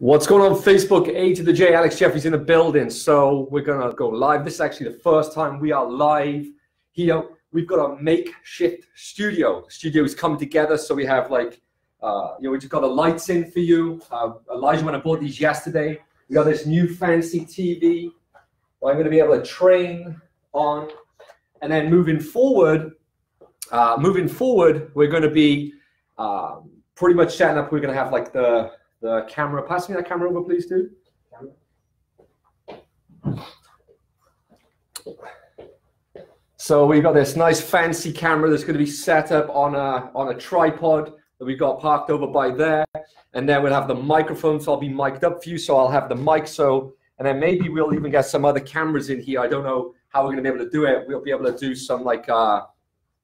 What's going on Facebook? A to the J, Alex Jeffreys in the building. So we're gonna go live. This is actually the first time we are live here. We've got a makeshift studio. The studio is coming together, so we have like, uh, you know, we just got the lights in for you. Uh, Elijah when I bought these yesterday. We got this new fancy TV. I'm gonna be able to train on, and then moving forward, uh, moving forward, we're gonna be um, pretty much setting up. We're gonna have like the the camera. Pass me that camera over, please, dude. So we've got this nice fancy camera that's going to be set up on a on a tripod that we've got parked over by there, and then we'll have the microphone. So I'll be mic'd up for you. So I'll have the mic. So and then maybe we'll even get some other cameras in here. I don't know how we're going to be able to do it. We'll be able to do some like uh,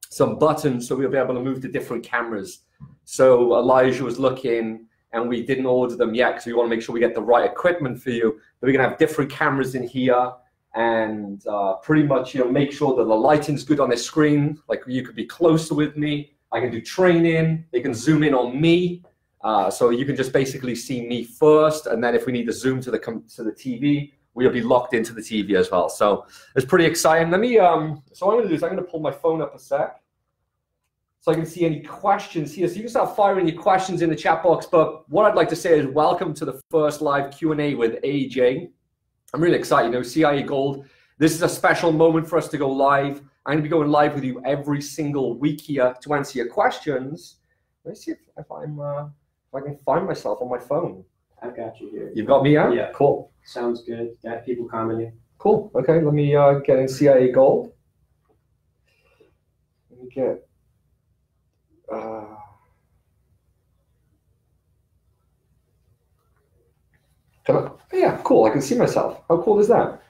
some buttons, so we'll be able to move to different cameras. So Elijah was looking and we didn't order them yet because we want to make sure we get the right equipment for you. But we're gonna have different cameras in here and uh, pretty much you know make sure that the lighting's good on the screen. Like you could be closer with me. I can do training. They can zoom in on me, uh, so you can just basically see me first, and then if we need to zoom to the to the TV, we'll be locked into the TV as well. So it's pretty exciting. Let me um. So I'm gonna do is I'm gonna pull my phone up a sec so I can see any questions here. So you can start firing your questions in the chat box. But what I'd like to say is welcome to the first live Q&A with AJ. I'm really excited. You know, CIA Gold, this is a special moment for us to go live. I'm going to be going live with you every single week here to answer your questions. Let me see if, if I'm uh, if I can find myself on my phone. I've got you here. You've got me out? Yeah. Cool. Sounds good. Got people commenting. Cool. Okay, let me uh, get in CIA Gold. Let me get uh, can I, yeah, cool. I can see myself. How cool is that?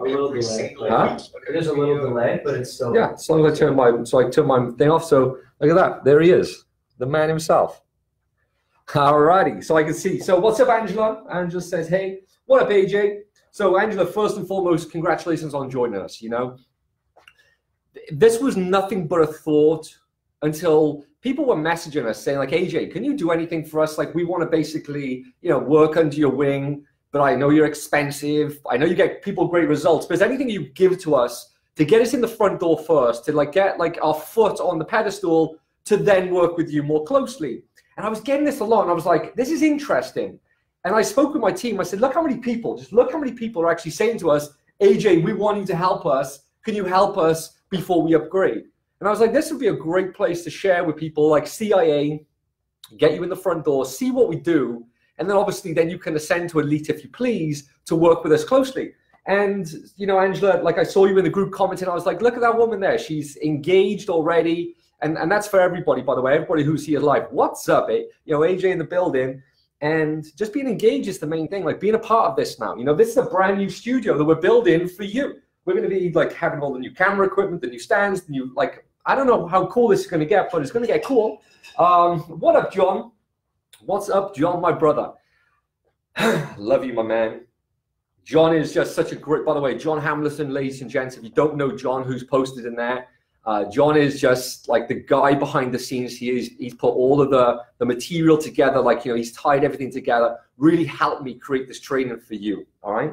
A little delay. Huh? There's a little delay, but it's still. Yeah, as long as I turn my so I turn my thing off. So look at that. There he is, the man himself. Alrighty, so I can see. So what's up, Angela? Angela says, "Hey, what up, AJ?" So Angela, first and foremost, congratulations on joining us. You know, this was nothing but a thought until people were messaging us saying like aj can you do anything for us? Like we want to basically you know work under your wing but i know you're expensive. I know you get people great results but is anything you give to us to get us in the front door first to like get like our foot on the pedestal to then work with you more closely? And i was getting this a lot and i was like this is interesting. And i spoke with my team. I said look how many people just look how many people are actually saying to us aj we want you to help us. Can you help us before we upgrade. And I was like, this would be a great place to share with people like CIA, get you in the front door, see what we do, and then obviously then you can ascend to elite if you please to work with us closely. And you know, Angela, like I saw you in the group commenting, I was like, look at that woman there. She's engaged already. And, and that's for everybody, by the way, everybody who's here live. What's up, eh? You know, AJ in the building. And just being engaged is the main thing, like being a part of this now. You know, this is a brand new studio that we're building for you. We're going to be like having all the new camera equipment, the new stands, the new like I don't know how cool this is going to get, but it's going to get cool. Um, what up, John? What's up, John, my brother? Love you, my man. John is just such a great. By the way, John Hamilton, ladies and gents. If you don't know John, who's posted in there, uh, John is just like the guy behind the scenes. He is, he's put all of the, the material together. Like, you know, he's tied everything together. Really helped me create this training for you. All right.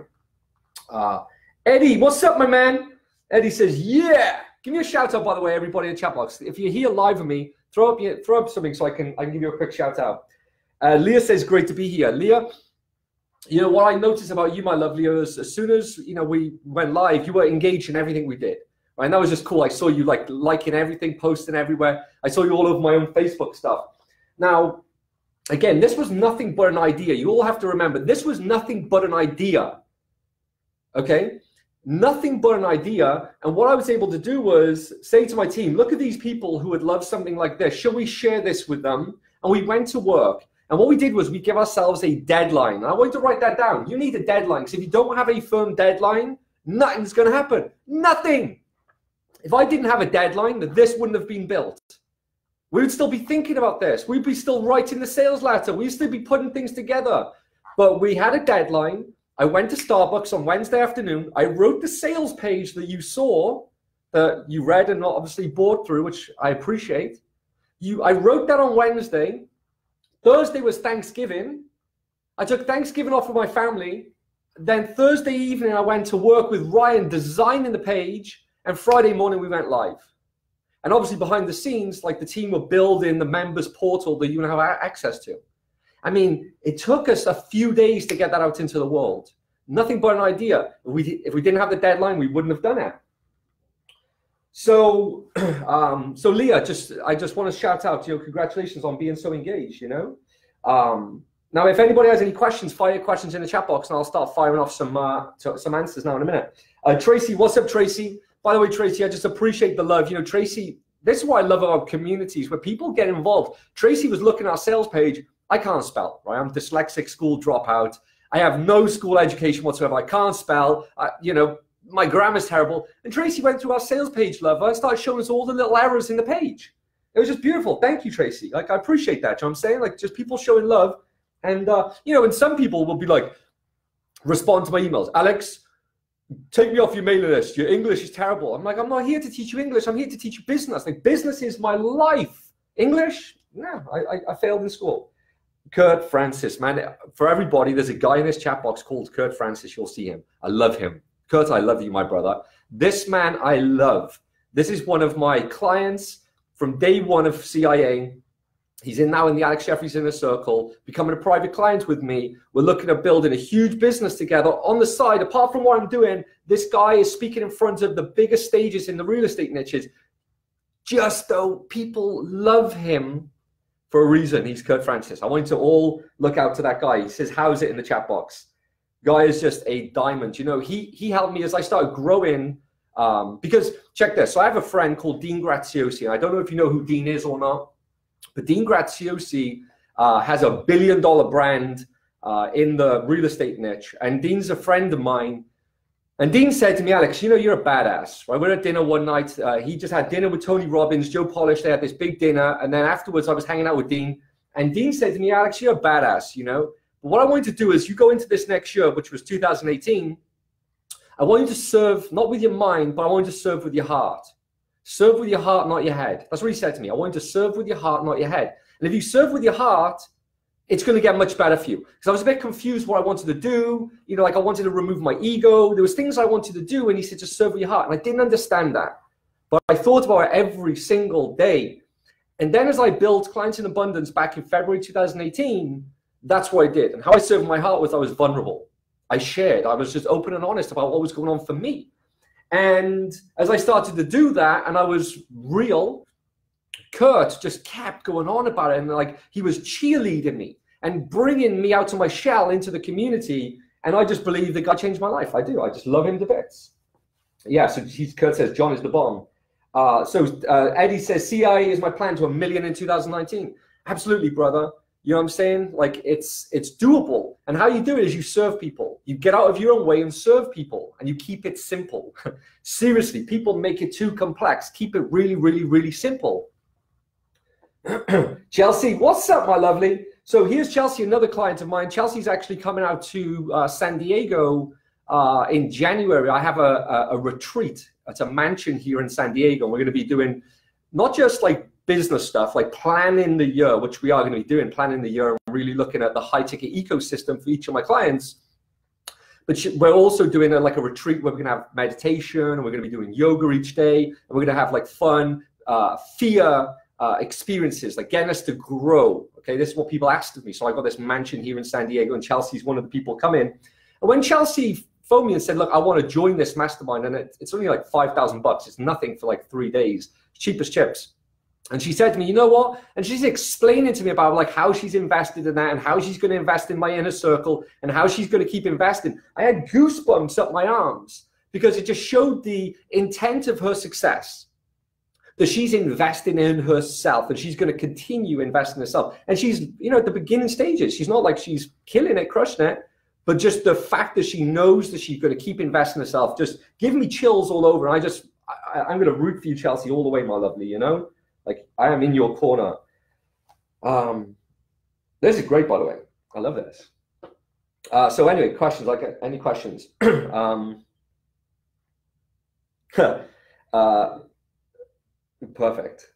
Uh, Eddie, what's up, my man? Eddie says, yeah. Give me a shout out, by the way, everybody in the chat box. If you're here live with me, throw up your, throw up something so I can I can give you a quick shout out. Uh, Leah says, great to be here. Leah, you know what I noticed about you, my love, Leah, is as soon as you know we went live, you were engaged in everything we did. Right, and that was just cool. I saw you like liking everything, posting everywhere. I saw you all over my own Facebook stuff. Now, again, this was nothing but an idea. You all have to remember, this was nothing but an idea. Okay, nothing but an idea. And what I was able to do was say to my team, look at these people who would love something like this. Shall we share this with them? And we went to work. And what we did was we give ourselves a deadline. I want you to write that down. You need a deadline because if you don't have a firm deadline, nothing's going to happen. Nothing. If I didn't have a deadline, this wouldn't have been built. We would still be thinking about this. We'd be still writing the sales letter. We'd still be putting things together. But we had a deadline I went to Starbucks on Wednesday afternoon. I wrote the sales page that you saw, that you read and obviously bought through, which I appreciate. You, I wrote that on Wednesday. Thursday was Thanksgiving. I took Thanksgiving off with my family. Then Thursday evening, I went to work with Ryan designing the page. And Friday morning, we went live. And obviously, behind the scenes, like the team were building the members portal that you now have access to. I mean, it took us a few days to get that out into the world. Nothing but an idea. If we, if we didn't have the deadline, we wouldn't have done it. So, um, so Leah, just I just want to shout out, to you congratulations on being so engaged. You know, um, now if anybody has any questions, fire questions in the chat box, and I'll start firing off some uh, some answers now in a minute. Uh, Tracy, what's up, Tracy? By the way, Tracy, I just appreciate the love. You know, Tracy, this is what I love about communities where people get involved. Tracy was looking at our sales page. I can't spell, right? I'm dyslexic, school dropout. I have no school education whatsoever. I can't spell. I, you know, my grammar's terrible. And Tracy went through our sales page, love, and started showing us all the little errors in the page. It was just beautiful. Thank you, Tracy. Like, I appreciate that. You know what I'm saying? Like, just people showing love. And, uh, you know, and some people will be like, respond to my emails. Alex, take me off your mailing list. Your English is terrible. I'm like, I'm not here to teach you English. I'm here to teach you business. Like business is my life. English? No, I, I, I failed in school. Kurt Francis, man, for everybody, there's a guy in this chat box called Kurt Francis. You'll see him. I love him. Kurt, I love you, my brother. This man I love. This is one of my clients from day one of CIA. He's in now in the Alex Jeffreys Inner Circle, becoming a private client with me. We're looking at building a huge business together on the side. Apart from what I'm doing, this guy is speaking in front of the biggest stages in the real estate niches. Just though people love him for a reason. He's Kurt Francis. I want you to all look out to that guy. He says, How's it in the chat box? Guy is just a diamond. You know, he he helped me as I started growing. Um, because check this. So I have a friend called Dean Graziosi. I don't know if you know who Dean is or not. But Dean Graziosi uh, has a billion dollar brand uh, in the real estate niche. And Dean's a friend of mine. And Dean said to me, Alex, you know, you're a badass. Right? We are at dinner one night. Uh, he just had dinner with Tony Robbins, Joe Polish. They had this big dinner. And then afterwards, I was hanging out with Dean. And Dean said to me, Alex, you're a badass, you know. But what I want you to do is you go into this next year, which was 2018. I want you to serve not with your mind, but I want you to serve with your heart. Serve with your heart, not your head. That's what he said to me. I want you to serve with your heart, not your head. And if you serve with your heart, it's going to get much better for you. Because I was a bit confused what I wanted to do. You know, like I wanted to remove my ego. There was things I wanted to do, and he said, just serve your heart. And I didn't understand that. But I thought about it every single day. And then as I built Clients in Abundance back in February 2018, that's what I did. And how I served my heart was I was vulnerable. I shared. I was just open and honest about what was going on for me. And as I started to do that and I was real, Kurt just kept going on about it. And like he was cheerleading me and bringing me out of my shell into the community. And I just believe that God changed my life. I do. I just love him to bits. Yeah, so he's, Kurt says, John is the bomb. Uh, so uh, Eddie says, CIA is my plan to a million in 2019. Absolutely, brother. You know what I'm saying? Like it's it's doable. And how you do it is you serve people. You get out of your own way and serve people and you keep it simple. Seriously, people make it too complex. Keep it really, really, really simple. Chelsea, what's up, my lovely? So here's Chelsea, another client of mine. Chelsea's actually coming out to uh, San Diego uh, in January. I have a, a, a retreat. at a mansion here in San Diego. We're going to be doing not just like business stuff like planning the year, which we are going to be doing, planning the year and really looking at the high ticket ecosystem for each of my clients. But we're also doing a, like a retreat where we're going to have meditation and we're going to be doing yoga each day and we're going to have like fun, uh, fear uh, experiences, like getting us to grow. Okay, this is what people asked of me. So I got this mansion here in San Diego and Chelsea's one of the people come in. And when Chelsea phoned me and said, look, I want to join this mastermind and it, it's only like 5,000 bucks. It's nothing for like three days, cheapest chips and she said to me, you know what? And she's explaining to me about like how she's invested in that and how she's going to invest in my inner circle and how she's going to keep investing. I had goosebumps up my arms because it just showed the intent of her success. That she's investing in herself and she's going to continue investing in herself. And she's, you know, at the beginning stages. She's not like she's killing it, crushing it, but just the fact that she knows that she's going to keep investing in herself just give me chills all over. I just, I, I'm going to root for you, Chelsea, all the way, my lovely, you know? Like I am in your corner. Um, this is great, by the way. I love this. Uh, so anyway, questions? Like any questions? um, uh, perfect.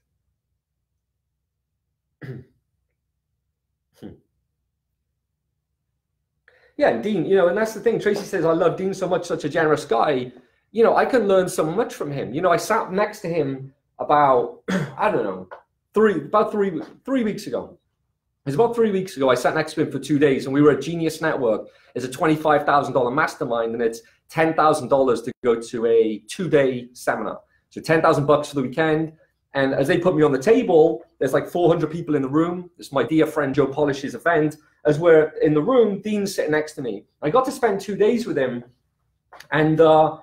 Yeah, Dean, you know, and that's the thing. Tracy says, I love Dean so much, such a generous guy. You know, I can learn so much from him. You know, I sat next to him about, I don't know, three, about three, three weeks ago. It was about three weeks ago. I sat next to him for two days and we were at Genius Network. It's a $25,000 mastermind and it's $10,000 to go to a two day seminar. So 10,000 bucks for the weekend. And as they put me on the table, there's like 400 people in the room. It's my dear friend Joe Polish's event. As we're in the room, Dean's sitting next to me. I got to spend two days with him, and uh,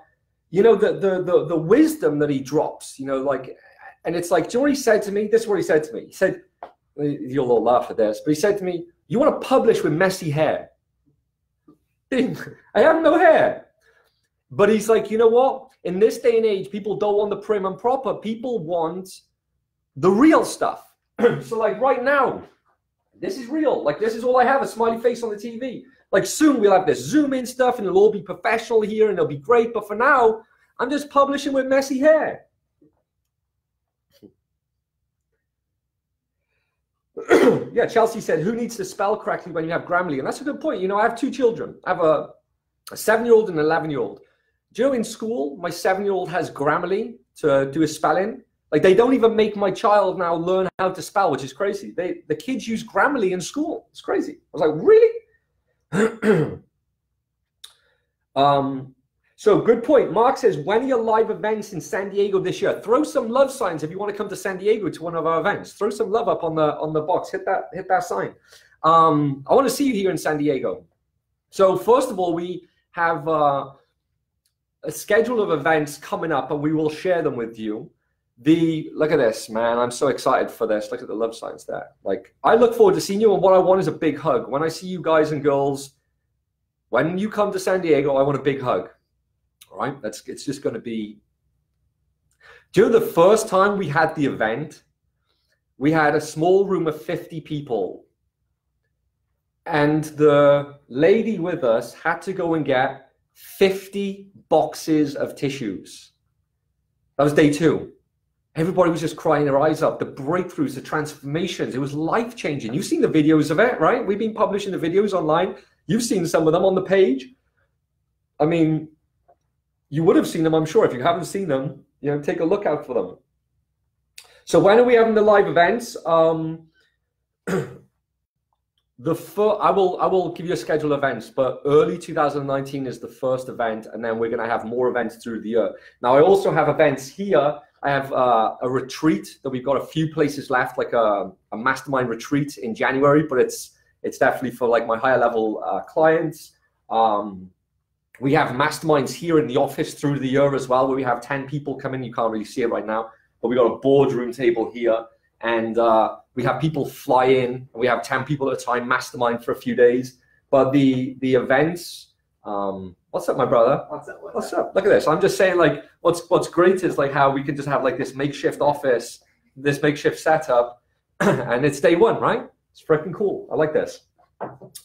you know the, the the the wisdom that he drops. You know, like, and it's like, do you know what he said to me? This is what he said to me. He said, "You'll all laugh at this," but he said to me, "You want to publish with messy hair?" I have no hair. But he's like, you know what? In this day and age, people don't want the prim and proper. People want the real stuff. so, like right now, this is real. Like this is all I have, a smiley face on the TV. Like soon we'll have this zoom in stuff and it'll all be professional here and it'll be great. But for now, I'm just publishing with messy hair. yeah, Chelsea said, who needs to spell correctly when you have Grammarly? And that's a good point. You know, I have two children. I have a, a seven-year-old and an 11-year-old. Do you know in school, my seven-year-old has Grammarly to do a spelling? Like they don't even make my child now learn how to spell, which is crazy. They the kids use Grammarly in school. It's crazy. I was like, really? um, so good point. Mark says, when are your live events in San Diego this year? Throw some love signs if you want to come to San Diego to one of our events. Throw some love up on the on the box. Hit that hit that sign. Um, I want to see you here in San Diego. So first of all, we have uh, a schedule of events coming up, and we will share them with you. The look at this man i'm so excited for this. Look at the love signs there. Like i look forward to seeing you and what i want is a big hug. When i see you guys and girls when you come to san diego i want a big hug. All right? That's it's just going to be do you know the first time we had the event? We had a small room of 50 people. And the lady with us had to go and get 50 boxes of tissues that was day two Everybody was just crying their eyes up. The breakthroughs, the transformations, it was life changing. You've seen the videos of it, right? We've been publishing the videos online. You've seen some of them on the page. I mean, you would have seen them, I'm sure. If you haven't seen them, you know, take a look out for them. So when are we having the live events? Um, the fir- I will I will give you a schedule of events, but early 2019 is the first event, and then we're going to have more events through the year. Now I also have events here I have uh, a retreat that we've got a few places left, like a, a, mastermind retreat in January, but it's it's definitely for like my higher level uh, clients. Um, we have masterminds here in the office through the year as well, where we have 10 people come in. You can't really see it right now, but we got a boardroom table here, and uh, we have people fly in. And we have 10 people at a time, mastermind for a few days. But the the events, um, What's up, my brother? What's up? What's up? Look at this. I'm just saying, like, what's what's great is like how we can just have like this makeshift office, this makeshift setup, and it's day one, right? It's freaking cool. I like this.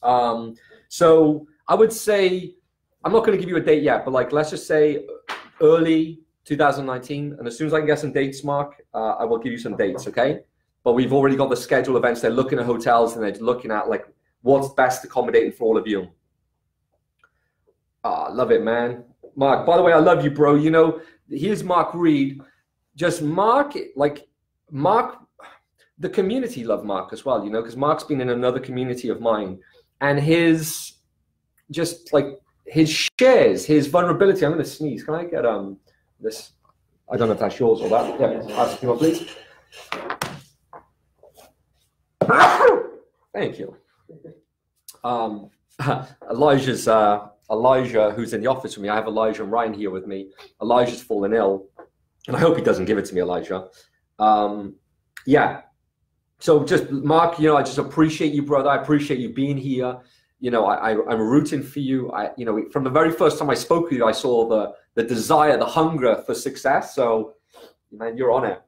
Um, so I would say I'm not going to give you a date yet, but like let's just say early 2019, and as soon as I can get some dates, Mark, uh, I will give you some dates, okay? But we've already got the schedule events. They're looking at hotels and they're looking at like what's best accommodating for all of you. Ah, love it, man. Mark, by the way, I love you, bro. You know, here's Mark Reed. Just Mark, like Mark, the community love Mark as well, you know, because Mark's been in another community of mine. And his just like his shares, his vulnerability. I'm gonna sneeze. Can I get um this? I don't know if that's yours or that. Yeah, ask people, please. Thank you. Um, Elijah's uh, Elijah, who's in the office with me, I have Elijah and Ryan here with me. Elijah's fallen ill, and I hope he doesn't give it to me, Elijah. Um, yeah. So just Mark, you know, I just appreciate you, brother. I appreciate you being here. You know, I, I am rooting for you. I, you know, from the very first time I spoke with you, I saw the the desire, the hunger for success. So, man, you're on it.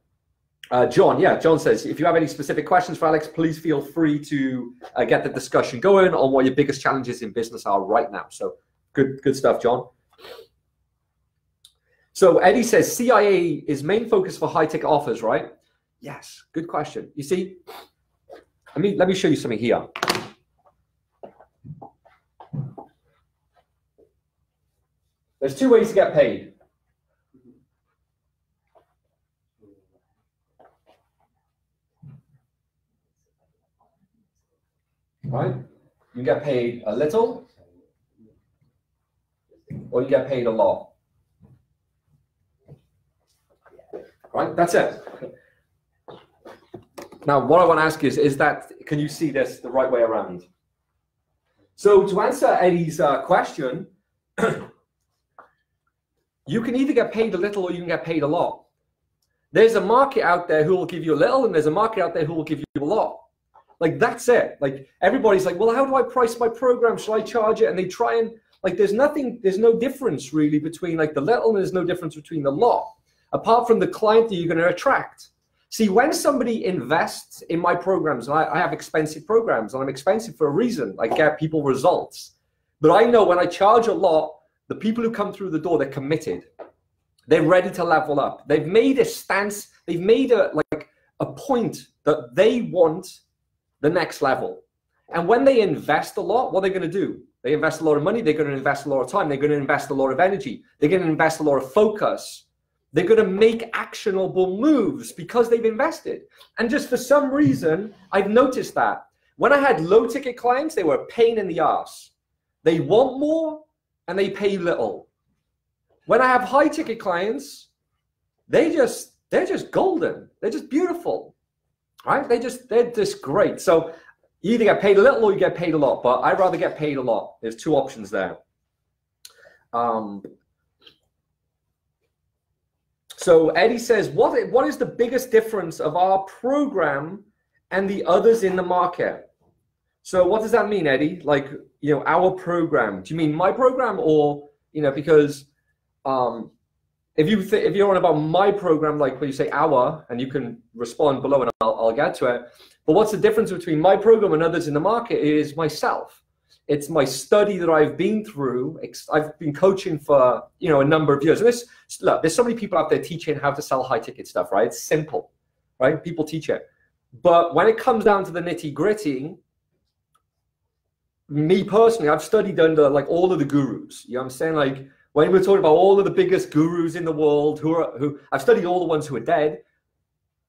Uh, John, yeah, John says if you have any specific questions for Alex, please feel free to uh, get the discussion going on what your biggest challenges in business are right now. So Good, good stuff, John. So Eddie says CIA is main focus for high tech offers, right? Yes, good question. You see, let me let me show you something here. There's two ways to get paid. Right? You get paid a little, or you get paid a lot. Right? That's it. Now, what I want to ask is, is that, can you see this the right way around? So to answer Eddie's uh, question, you can either get paid a little or you can get paid a lot. There's a market out there who will give you a little, and there's a market out there who will give you a lot. Like that's it. Like everybody's like, well, how do I price my program? Shall I charge it? And they try and like, there's nothing, there's no difference really between like the little, and there's no difference between the lot, apart from the client that you're going to attract. See, when somebody invests in my programs, and I, I have expensive programs, and I'm expensive for a reason. I get people results. But I know when I charge a lot, the people who come through the door, they're committed. They're ready to level up. They've made a stance, they've made a like a point that they want the next level. And when they invest a lot, what are they going to do? They invest a lot of money, they're going to invest a lot of time, they're going to invest a lot of energy, they're going to invest a lot of focus they're going to make actionable moves because they've invested. And just for some reason, I've noticed that when I had low ticket clients, they were a pain in the ass. They want more and they pay little. When I have high ticket clients, they just they're just golden. They're just beautiful. Right? They just they're just great. So you either get paid a little or you get paid a lot, but I'd rather get paid a lot. There's two options there. Um, so Eddie says, what, what is the biggest difference of our program and the others in the market? So what does that mean, Eddie? Like, you know, our program. Do you mean my program or, you know, because um, if you if you're on about my program, like when you say our, and you can respond below and I'll, get to it. But what's the difference between my program and others in the market is myself it's my study that I've been through. I've been coaching for you know a number of years. And this look, there's so many people out there teaching how to sell high ticket stuff, right? It's simple, right? People teach it, but when it comes down to the nitty gritty, me personally, I've studied under like all of the gurus. You know what I'm saying? Like when we're talking about all of the biggest gurus in the world, who are who I've studied all the ones who are dead,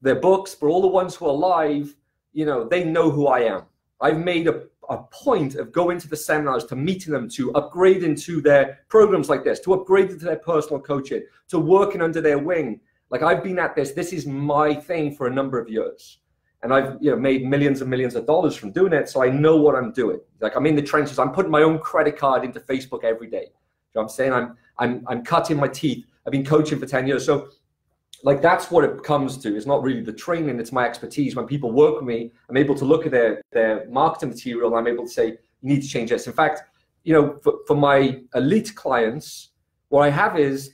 their books, but all the ones who are alive, you know, they know who I am. I've made a a point of going to the seminars, to meeting them, to upgrade into their programs like this, to upgrade into their personal coaching, to working under their wing. Like I've been at this, this is my thing for a number of years. And I've you know made millions and millions of dollars from doing it. So I know what I'm doing. Like I'm in the trenches. I'm putting my own credit card into Facebook every day. You know I'm saying? I'm I'm I'm cutting my teeth. I've been coaching for 10 years. So like that's what it comes to. It's not really the training, it's my expertise. When people work with me, I'm able to look at their, their marketing material and I'm able to say, you need to change this. In fact, you know, for, for my elite clients, what I have is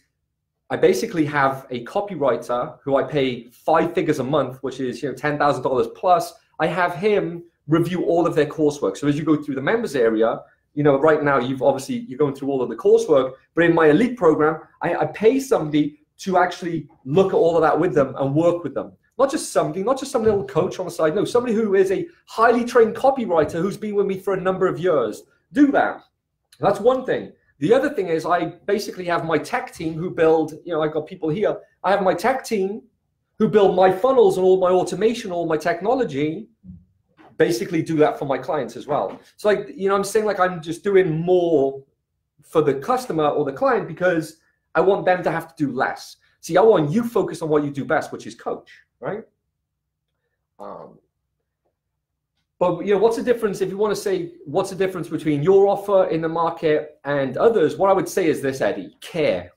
I basically have a copywriter who I pay five figures a month, which is you know ten thousand dollars plus. I have him review all of their coursework. So as you go through the members area, you know, right now you've obviously you're going through all of the coursework, but in my elite program, I, I pay somebody to actually look at all of that with them and work with them. Not just somebody, not just some little coach on the side. No, somebody who is a highly trained copywriter who's been with me for a number of years. Do that. That's one thing. The other thing is I basically have my tech team who build, you know, I've got people here. I have my tech team who build my funnels and all my automation, all my technology, basically do that for my clients as well. So like, you know, I'm saying like I'm just doing more for the customer or the client because I want them to have to do less. See, I want you focused on what you do best, which is coach, right? Um, but you know, what's the difference if you want to say what's the difference between your offer in the market and others? What I would say is this, Eddie: care.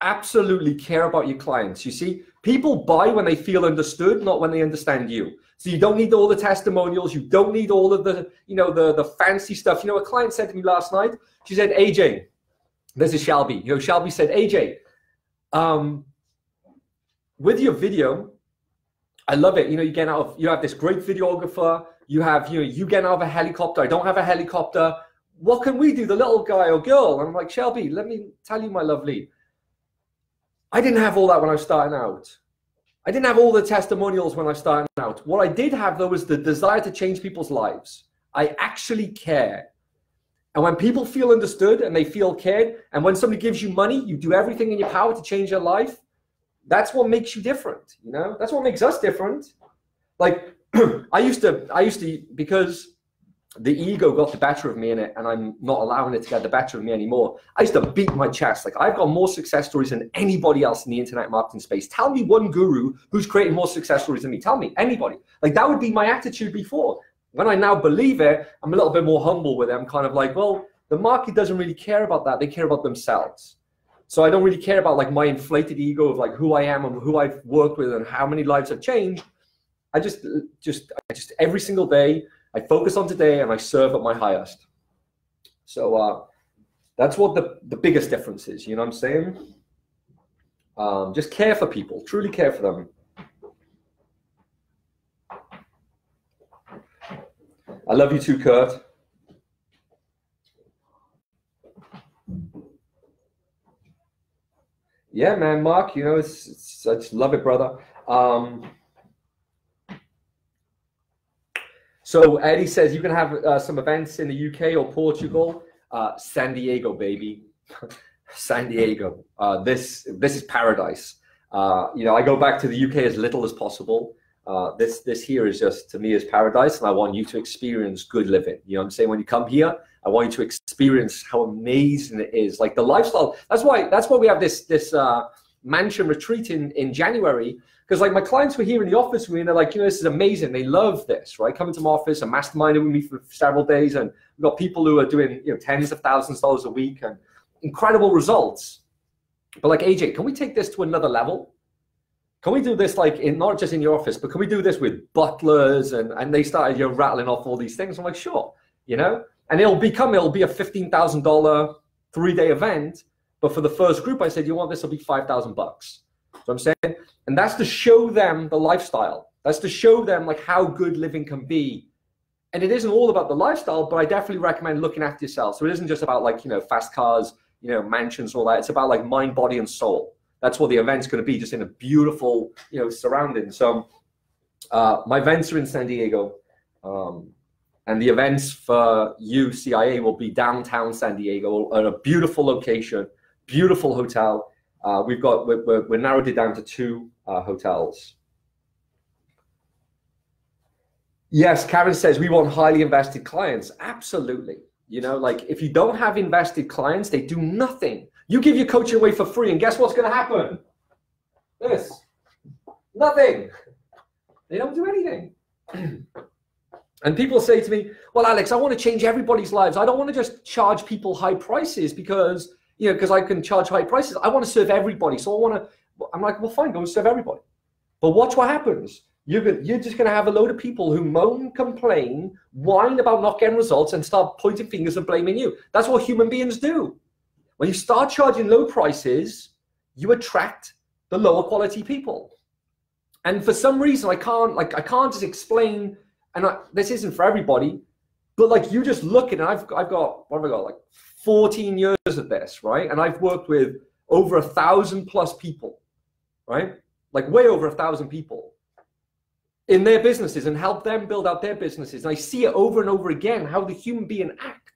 Absolutely care about your clients. You see, people buy when they feel understood, not when they understand you. So you don't need all the testimonials. You don't need all of the, you know, the the fancy stuff. You know, a client said to me last night. She said, "AJ, this is Shelby. You know, Shelby said, AJ, um, with your video, I love it. You know, you get out of you have this great videographer. You have you know you get out of a helicopter. I don't have a helicopter. What can we do, the little guy or girl? And I'm like Shelby. Let me tell you, my lovely. I didn't have all that when I was starting out. I didn't have all the testimonials when I was starting out. What I did have though was the desire to change people's lives. I actually care. And when people feel understood and they feel cared, and when somebody gives you money, you do everything in your power to change their life. That's what makes you different. You know, that's what makes us different. Like I used to, I used to because the ego got the better of me in it, and I'm not allowing it to get the better of me anymore. I used to beat my chest. Like I've got more success stories than anybody else in the internet marketing space. Tell me one guru who's creating more success stories than me. Tell me anybody. Like that would be my attitude before. When I now believe it, I'm a little bit more humble with it. I'm kind of like, well, the market doesn't really care about that. They care about themselves. So I don't really care about like my inflated ego of like who I am and who I've worked with and how many lives I've changed. I just, just, I just every single day I focus on today and I serve at my highest. So uh, that's what the, the biggest difference is. You know what I'm saying? Um, just care for people, truly care for them. I love you too, Kurt. Yeah, man, Mark. You know, it's, it's I just love it, brother. Um, So Eddie says you can have uh, some events in the UK or Portugal. Uh, San Diego, baby, San Diego. Uh, this this is paradise. Uh, you know, I go back to the UK as little as possible. Uh, this this here is just to me is paradise, and I want you to experience good living. You know, what I'm saying when you come here, I want you to experience how amazing it is. Like the lifestyle. That's why that's why we have this this uh, mansion retreat in in January because like my clients were here in the office with me and they're like, you know, this is amazing. They love this, right? Coming to my office and masterminding with me for several days. And we've got people who are doing, you know, tens of thousands of dollars a week and incredible results. But like AJ, can we take this to another level? Can we do this like in not just in your office, but can we do this with butlers and and they started you know rattling off all these things? I'm like, sure, you know, and it'll become it'll be a fifteen thousand dollar three day event. But for the first group, I said, you want this will be five thousand bucks. So I'm saying, and that's to show them the lifestyle. That's to show them like how good living can be. And it isn't all about the lifestyle, but I definitely recommend looking after yourself. So it isn't just about like, you know, fast cars, you know, mansions, all that. It's about like mind, body, and soul. That's what the event's going to be, just in a beautiful, you know, surrounding. So uh, my events are in San Diego. Um, and the events for you, CIA, will be downtown San Diego at a beautiful location, beautiful hotel. Uh, we've got we're, we're, we're, narrowed it down to two uh, hotels. Yes, Karen says we want highly invested clients. Absolutely. You know, like if you don't have invested clients, they do nothing. You give your coaching away for free, and guess what's going to happen? This, nothing. They don't do anything. and people say to me, "Well, Alex, I want to change everybody's lives. I don't want to just charge people high prices because." you know, because I can charge high prices. I want to serve everybody. So I want to, I'm like, well, fine, go and serve everybody. But watch what happens. You're, you're just going to have a load of people who moan, complain, whine about not getting results, and start pointing fingers and blaming you. That's what human beings do. When you start charging low prices, you attract the lower quality people. And for some reason, I can't like I can't just explain. And I, this isn't for everybody, but like you just look at, it, I've I've got what have I got like 14 years of this, right? And I've worked with over a thousand plus people, right? Like way over a thousand people in their businesses and help them build out their businesses. And I see it over and over again how the human being acts,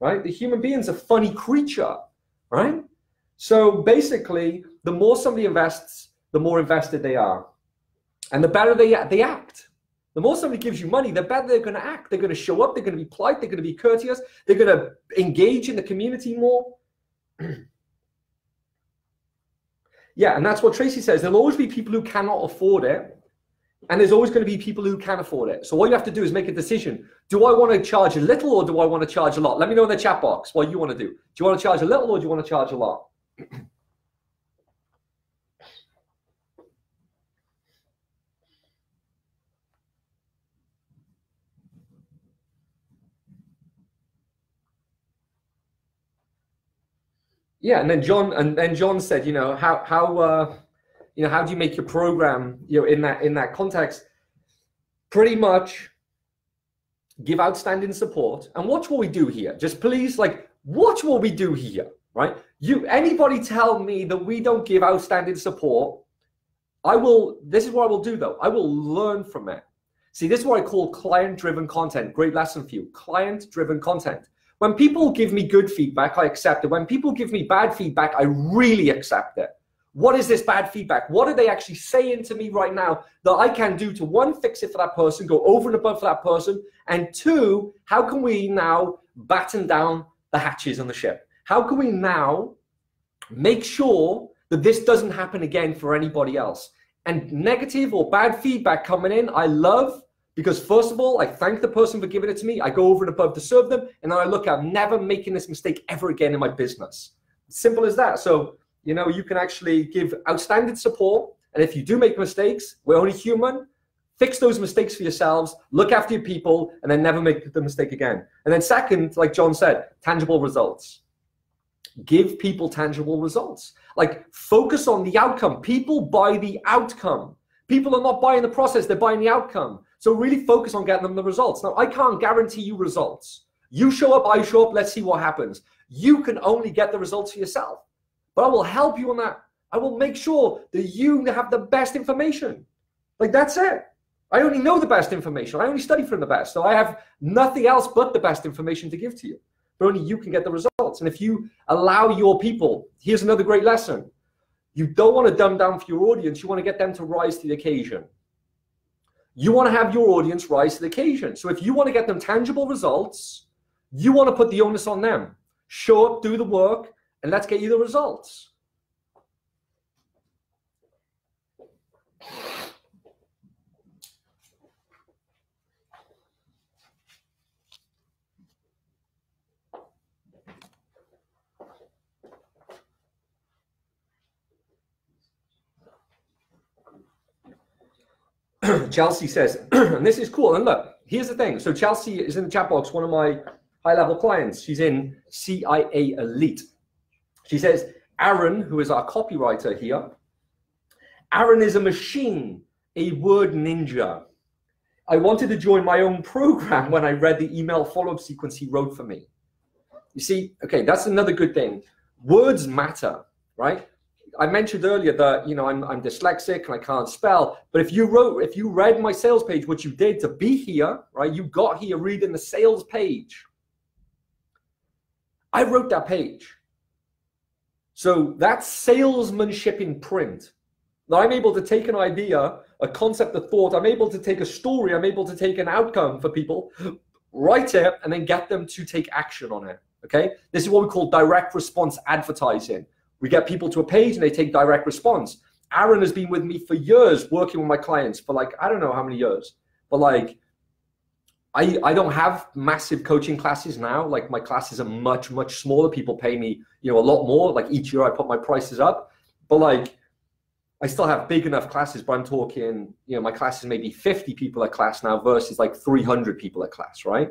right? The human being's a funny creature, right? So basically, the more somebody invests, the more invested they are. And the better they, they act. The more somebody gives you money, the better they're going to act. They're going to show up. They're going to be polite. They're going to be courteous. They're going to engage in the community more. yeah, and that's what Tracy says. There'll always be people who cannot afford it, and there's always going to be people who can't afford it. So all you have to do is make a decision. Do I want to charge a little or do I want to charge a lot? Let me know in the chat box what you want to do. Do you want to charge a little or do you want to charge a lot? Yeah, and then John and then John said, you know, how how uh, you know how do you make your program, you know, in that in that context? Pretty much give outstanding support and watch what we do here. Just please, like, watch what we do here, right? You anybody tell me that we don't give outstanding support, I will. This is what I will do though. I will learn from it. See, this is what I call client-driven content. Great lesson for you. Client-driven content When people give me good feedback, I accept it. When people give me bad feedback, I really accept it. What is this bad feedback? What are they actually saying to me right now that I can do to one, fix it for that person, go over and above for that person, and two, how can we now batten down the hatches on the ship? How can we now make sure that this doesn't happen again for anybody else? And negative or bad feedback coming in, I love because first of all, I thank the person for giving it to me. I go over and above to serve them, and then I look at never making this mistake ever again in my business. Simple as that. So you know, you can actually give outstanding support, and if you do make mistakes, we're only human. Fix those mistakes for yourselves. Look after your people, and then never make the mistake again. And then second, like John said, tangible results. Give people tangible results. Like focus on the outcome. People buy the outcome. People are not buying the process; they're buying the outcome. So really focus on getting them the results. Now, I can't guarantee you results. You show up, I show up, let's see what happens. You can only get the results for yourself. But I will help you on that. I will make sure that you have the best information. Like that's it. I only know the best information. I only study from the best. So I have nothing else but the best information to give to you. But only you can get the results. And if you allow your people, here's another great lesson. You don't want to dumb down for your audience. You want to get them to rise to the occasion. You want to have your audience rise to the occasion. So if you want to get them tangible results, you want to put the onus on them. Show up, do the work, and let's get you the results. Chelsea says, and this is cool. And look, here's the thing. So Chelsea is in the chat box, one of my high level clients. She's in CIA Elite. She says, Aaron, who is our copywriter here, Aaron is a machine, a word ninja. I wanted to join my own program when I read the email follow up sequence he wrote for me. You see, okay, that's another good thing. Words matter, right? I mentioned earlier that you know I'm, I'm dyslexic and I can't spell. But if you wrote, if you read my sales page, which you did to be here, right? You got here reading the sales page. I wrote that page. So that's salesmanship in print. Now I'm able to take an idea, a concept, a thought. I'm able to take a story. I'm able to take an outcome for people, write it, and then get them to take action on it. Okay. This is what we call direct response advertising. We get people to a page and they take direct response. Aaron has been with me for years working with my clients for like, I don't know how many years, but like, I, I don't have massive coaching classes now. Like my classes are much, much smaller. People pay me, you know, a lot more. Like each year I put my prices up, but like I still have big enough classes, but I'm talking, you know, my classes maybe 50 people a class now versus like 300 people a class, right?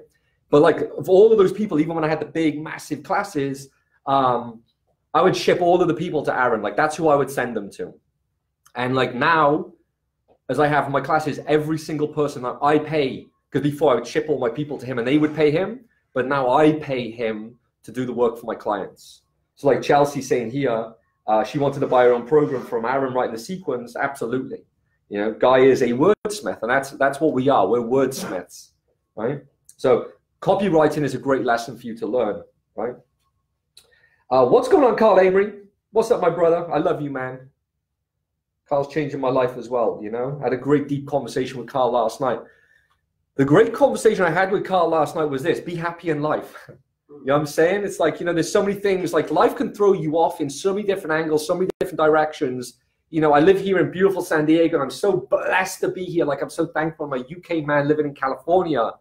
But like of all of those people, even when I had the big, massive classes, um, I would ship all of the people to Aaron. Like that's who I would send them to. And like now, as I have my classes, every single person that I pay, because before I would ship all my people to him and they would pay him, but now I pay him to do the work for my clients. So like Chelsea saying here, uh, she wanted to buy her own program from Aaron writing the sequence. Absolutely. You know, Guy is a wordsmith, and that's that's what we are. We're wordsmiths, right? So copywriting is a great lesson for you to learn, right? Uh, what's going on, Carl Amory? What's up, my brother? I love you, man. Carl's changing my life as well. You know, I had a great deep conversation with Carl last night. The great conversation I had with Carl last night was this: be happy in life. you know what I'm saying? It's like you know, there's so many things. Like life can throw you off in so many different angles, so many different directions. You know, I live here in beautiful San Diego, and I'm so blessed to be here. Like I'm so thankful. I'm a UK man living in California,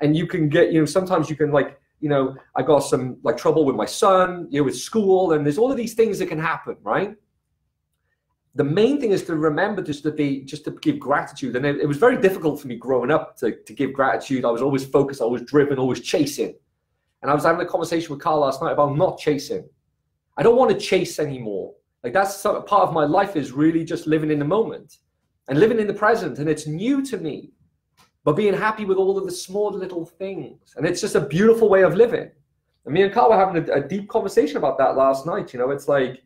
and you can get you know sometimes you can like you know, I got some like trouble with my son, you know, with school, and there's all of these things that can happen, right? The main thing is to remember just to be just to give gratitude. And it, it was very difficult for me growing up to, to give gratitude. I was always focused, I was driven, always chasing. And I was having a conversation with Carl last night about not chasing. I don't want to chase anymore. Like that's sort of part of my life is really just living in the moment and living in the present. And it's new to me but being happy with all of the small little things. And it's just a beautiful way of living. And me and Carl were having a, a deep conversation about that last night. You know, it's like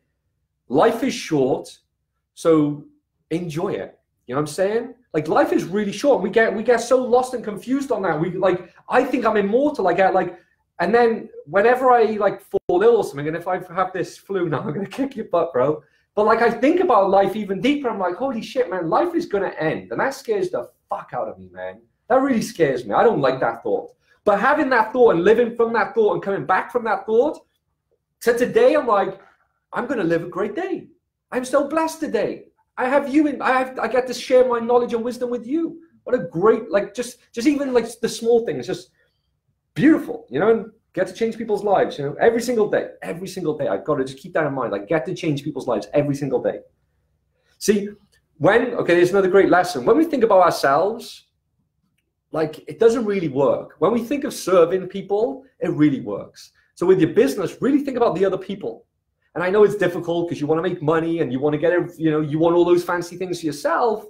life is short, so enjoy it. You know what I'm saying? Like life is really short. We get we get so lost and confused on that. We like I think I'm immortal. I get like And then whenever I like fall ill or something, and if I have this flu now, I'm gonna kick your butt, bro. But like I think about life even deeper. I'm like, holy shit, man, life is gonna end, and that scares the fuck out of me, man. That really scares me. I don't like that thought. But having that thought and living from that thought and coming back from that thought, so today I'm like, I'm gonna live a great day. I'm so blessed today. I have you in. I have. I get to share my knowledge and wisdom with you. What a great like just just even like the small things, just beautiful, you know. And get to change people's lives, you know, every single day, every single day. I've got to just keep that in mind. Like get to change people's lives every single day. See, when okay, there's another great lesson. When we think about ourselves, like it doesn't really work. When we think of serving people, it really works. So with your business, really think about the other people. And I know it's difficult because you want to make money and you want to get it, you know, you want all those fancy things for yourself,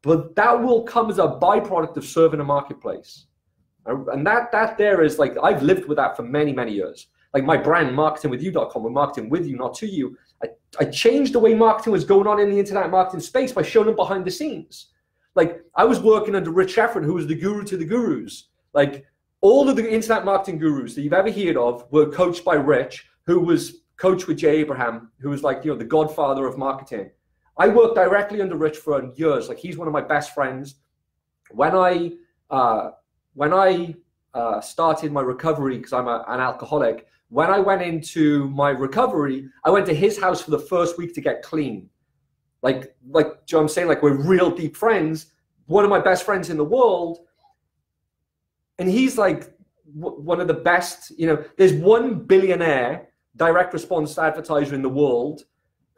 but that will come as a byproduct of serving a marketplace. And that that there is like I've lived with that for many, many years. Like my brand marketing with marketingwithyou.com, we're marketing with you, not to you. I, I changed the way marketing was going on in the internet marketing space by showing them behind the scenes. Like I was working under Rich Schefren, who was the guru to the gurus. Like all of the internet marketing gurus that you've ever heard of were coached by Rich, who was coach with Jay Abraham, who was like, you know, the godfather of marketing. I worked directly under Rich for years. Like he's one of my best friends. When I uh, when I uh, started my recovery, because I'm a, an alcoholic, when I went into my recovery, I went to his house for the first week to get clean. Like, like you know I'm saying, like we're real deep friends. One of my best friends in the world, and he's like one of the best. You know, there's one billionaire direct response advertiser in the world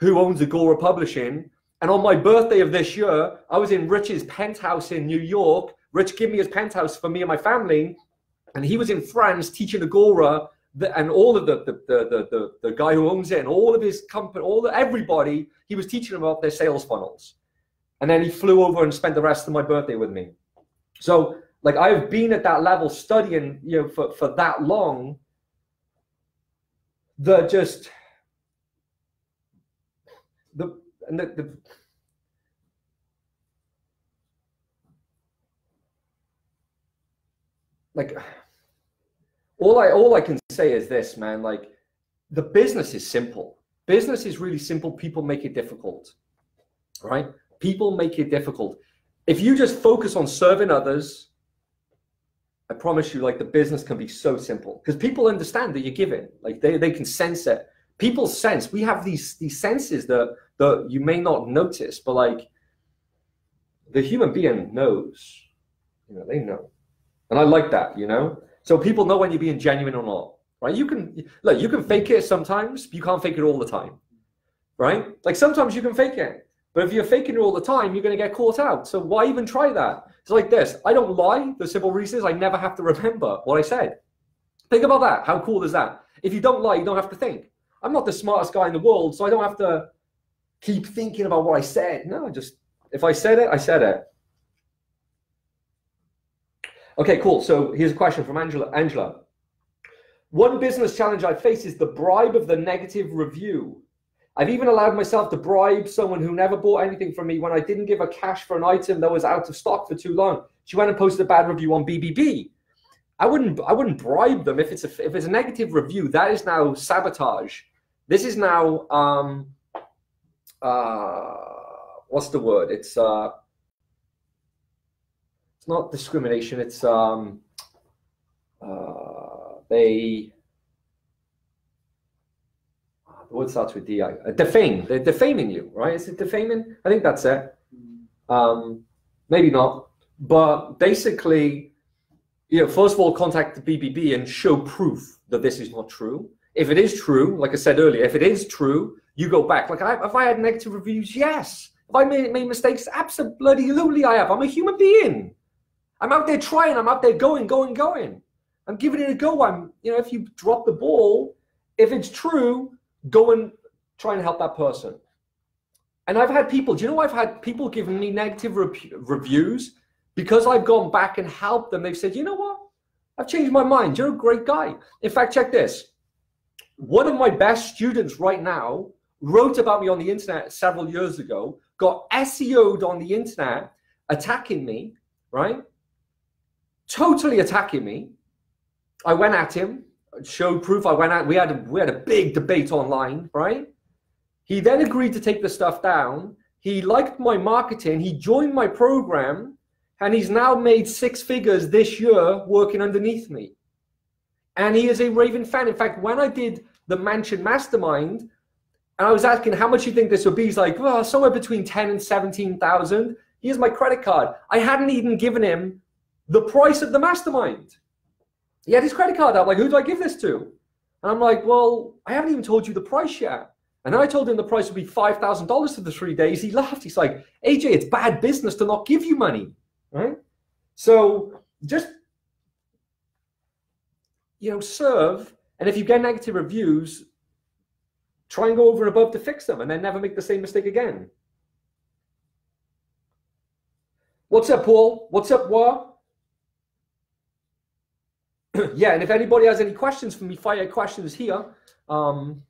who owns Agora Publishing. And on my birthday of this year, I was in Rich's penthouse in New York. Rich gave me his penthouse for me and my family. And he was in France teaching Agora and all of the the, the, the, guy who owns it and all of his company, all the, everybody, he was teaching them about their sales funnels. And then he flew over and spent the rest of my birthday with me. So like I've been at that level studying, you know, for, for that long the just the and the, the like all I all I can say is this, man. Like the business is simple. Business is really simple. People make it difficult, right? People make it difficult. If you just focus on serving others, I promise you, like the business can be so simple because people understand that you're giving. Like they, they can sense it. People sense. We have these these senses that that you may not notice, but like the human being knows. You know, they know, and I like that. You know, so people know when you're being genuine or not. Right? You can look. You can fake it sometimes. You can't fake it all the time. Right? Like sometimes you can fake it. But if you're faking it all the time, you're going to get caught out. So why even try that? It's like this. I don't lie. The simple reason is I never have to remember what I said. Think about that. How cool is that? If you don't lie, you don't have to think. I'm not the smartest guy in the world, so I don't have to keep thinking about what I said. No, just if I said it, I said it. Okay, cool. So here's a question from Angela. Angela. One business challenge I face is the bribe of the negative review. I've even allowed myself to bribe someone who never bought anything from me when I didn't give her cash for an item that was out of stock for too long. She went and posted a bad review on BBB. I wouldn't I wouldn't bribe them if it's a if it's a negative review. That is now sabotage. This is now um uh what's the word? It's uh it's not discrimination. It's um uh they word starts with D. Uh, defame. They're defaming you, right? Is it defaming? I think that's it. Um, maybe not. But basically, you know, first of all, contact the BBB and show proof that this is not true. If it is true, like I said earlier, if it is true, you go back. Like, I, if I had negative reviews, yes. If I made, made mistakes, absolutely I have. I'm a human being. I'm out there trying. I'm out there going, going, going. I'm giving it a go. I'm, you know, if you drop the ball, if it's true, go and try and help that person. And I've had people, do you know, I've had people giving me negative re- reviews because I've gone back and helped them. They've said, you know what? I've changed my mind. You're a great guy. In fact, check this. One of my best students right now wrote about me on the internet several years ago, got SEO'd on the internet, attacking me, right? Totally attacking me. I went at him, showed proof. I went out. We had a, we had a big debate online, right? He then agreed to take the stuff down. He liked my marketing. He joined my program, and he's now made six figures this year working underneath me. And he is a Raven fan. In fact, when I did the Mansion Mastermind, and I was asking how much you think this would be, he's like, well, somewhere between ten and seventeen thousand. Here's my credit card. I hadn't even given him the price of the mastermind. He had his credit card out. Like, who do I give this to? And I'm like, well, I haven't even told you the price yet. And I told him the price would be $5,000 for the three days. He laughed. He's like, AJ, it's bad business to not give you money. Right? So just, you know, serve. And if you get negative reviews, try and go over and above to fix them and then never make the same mistake again. What's up, Paul? What's up, Wa? yeah, and if anybody has any questions for me, fire questions here. Um,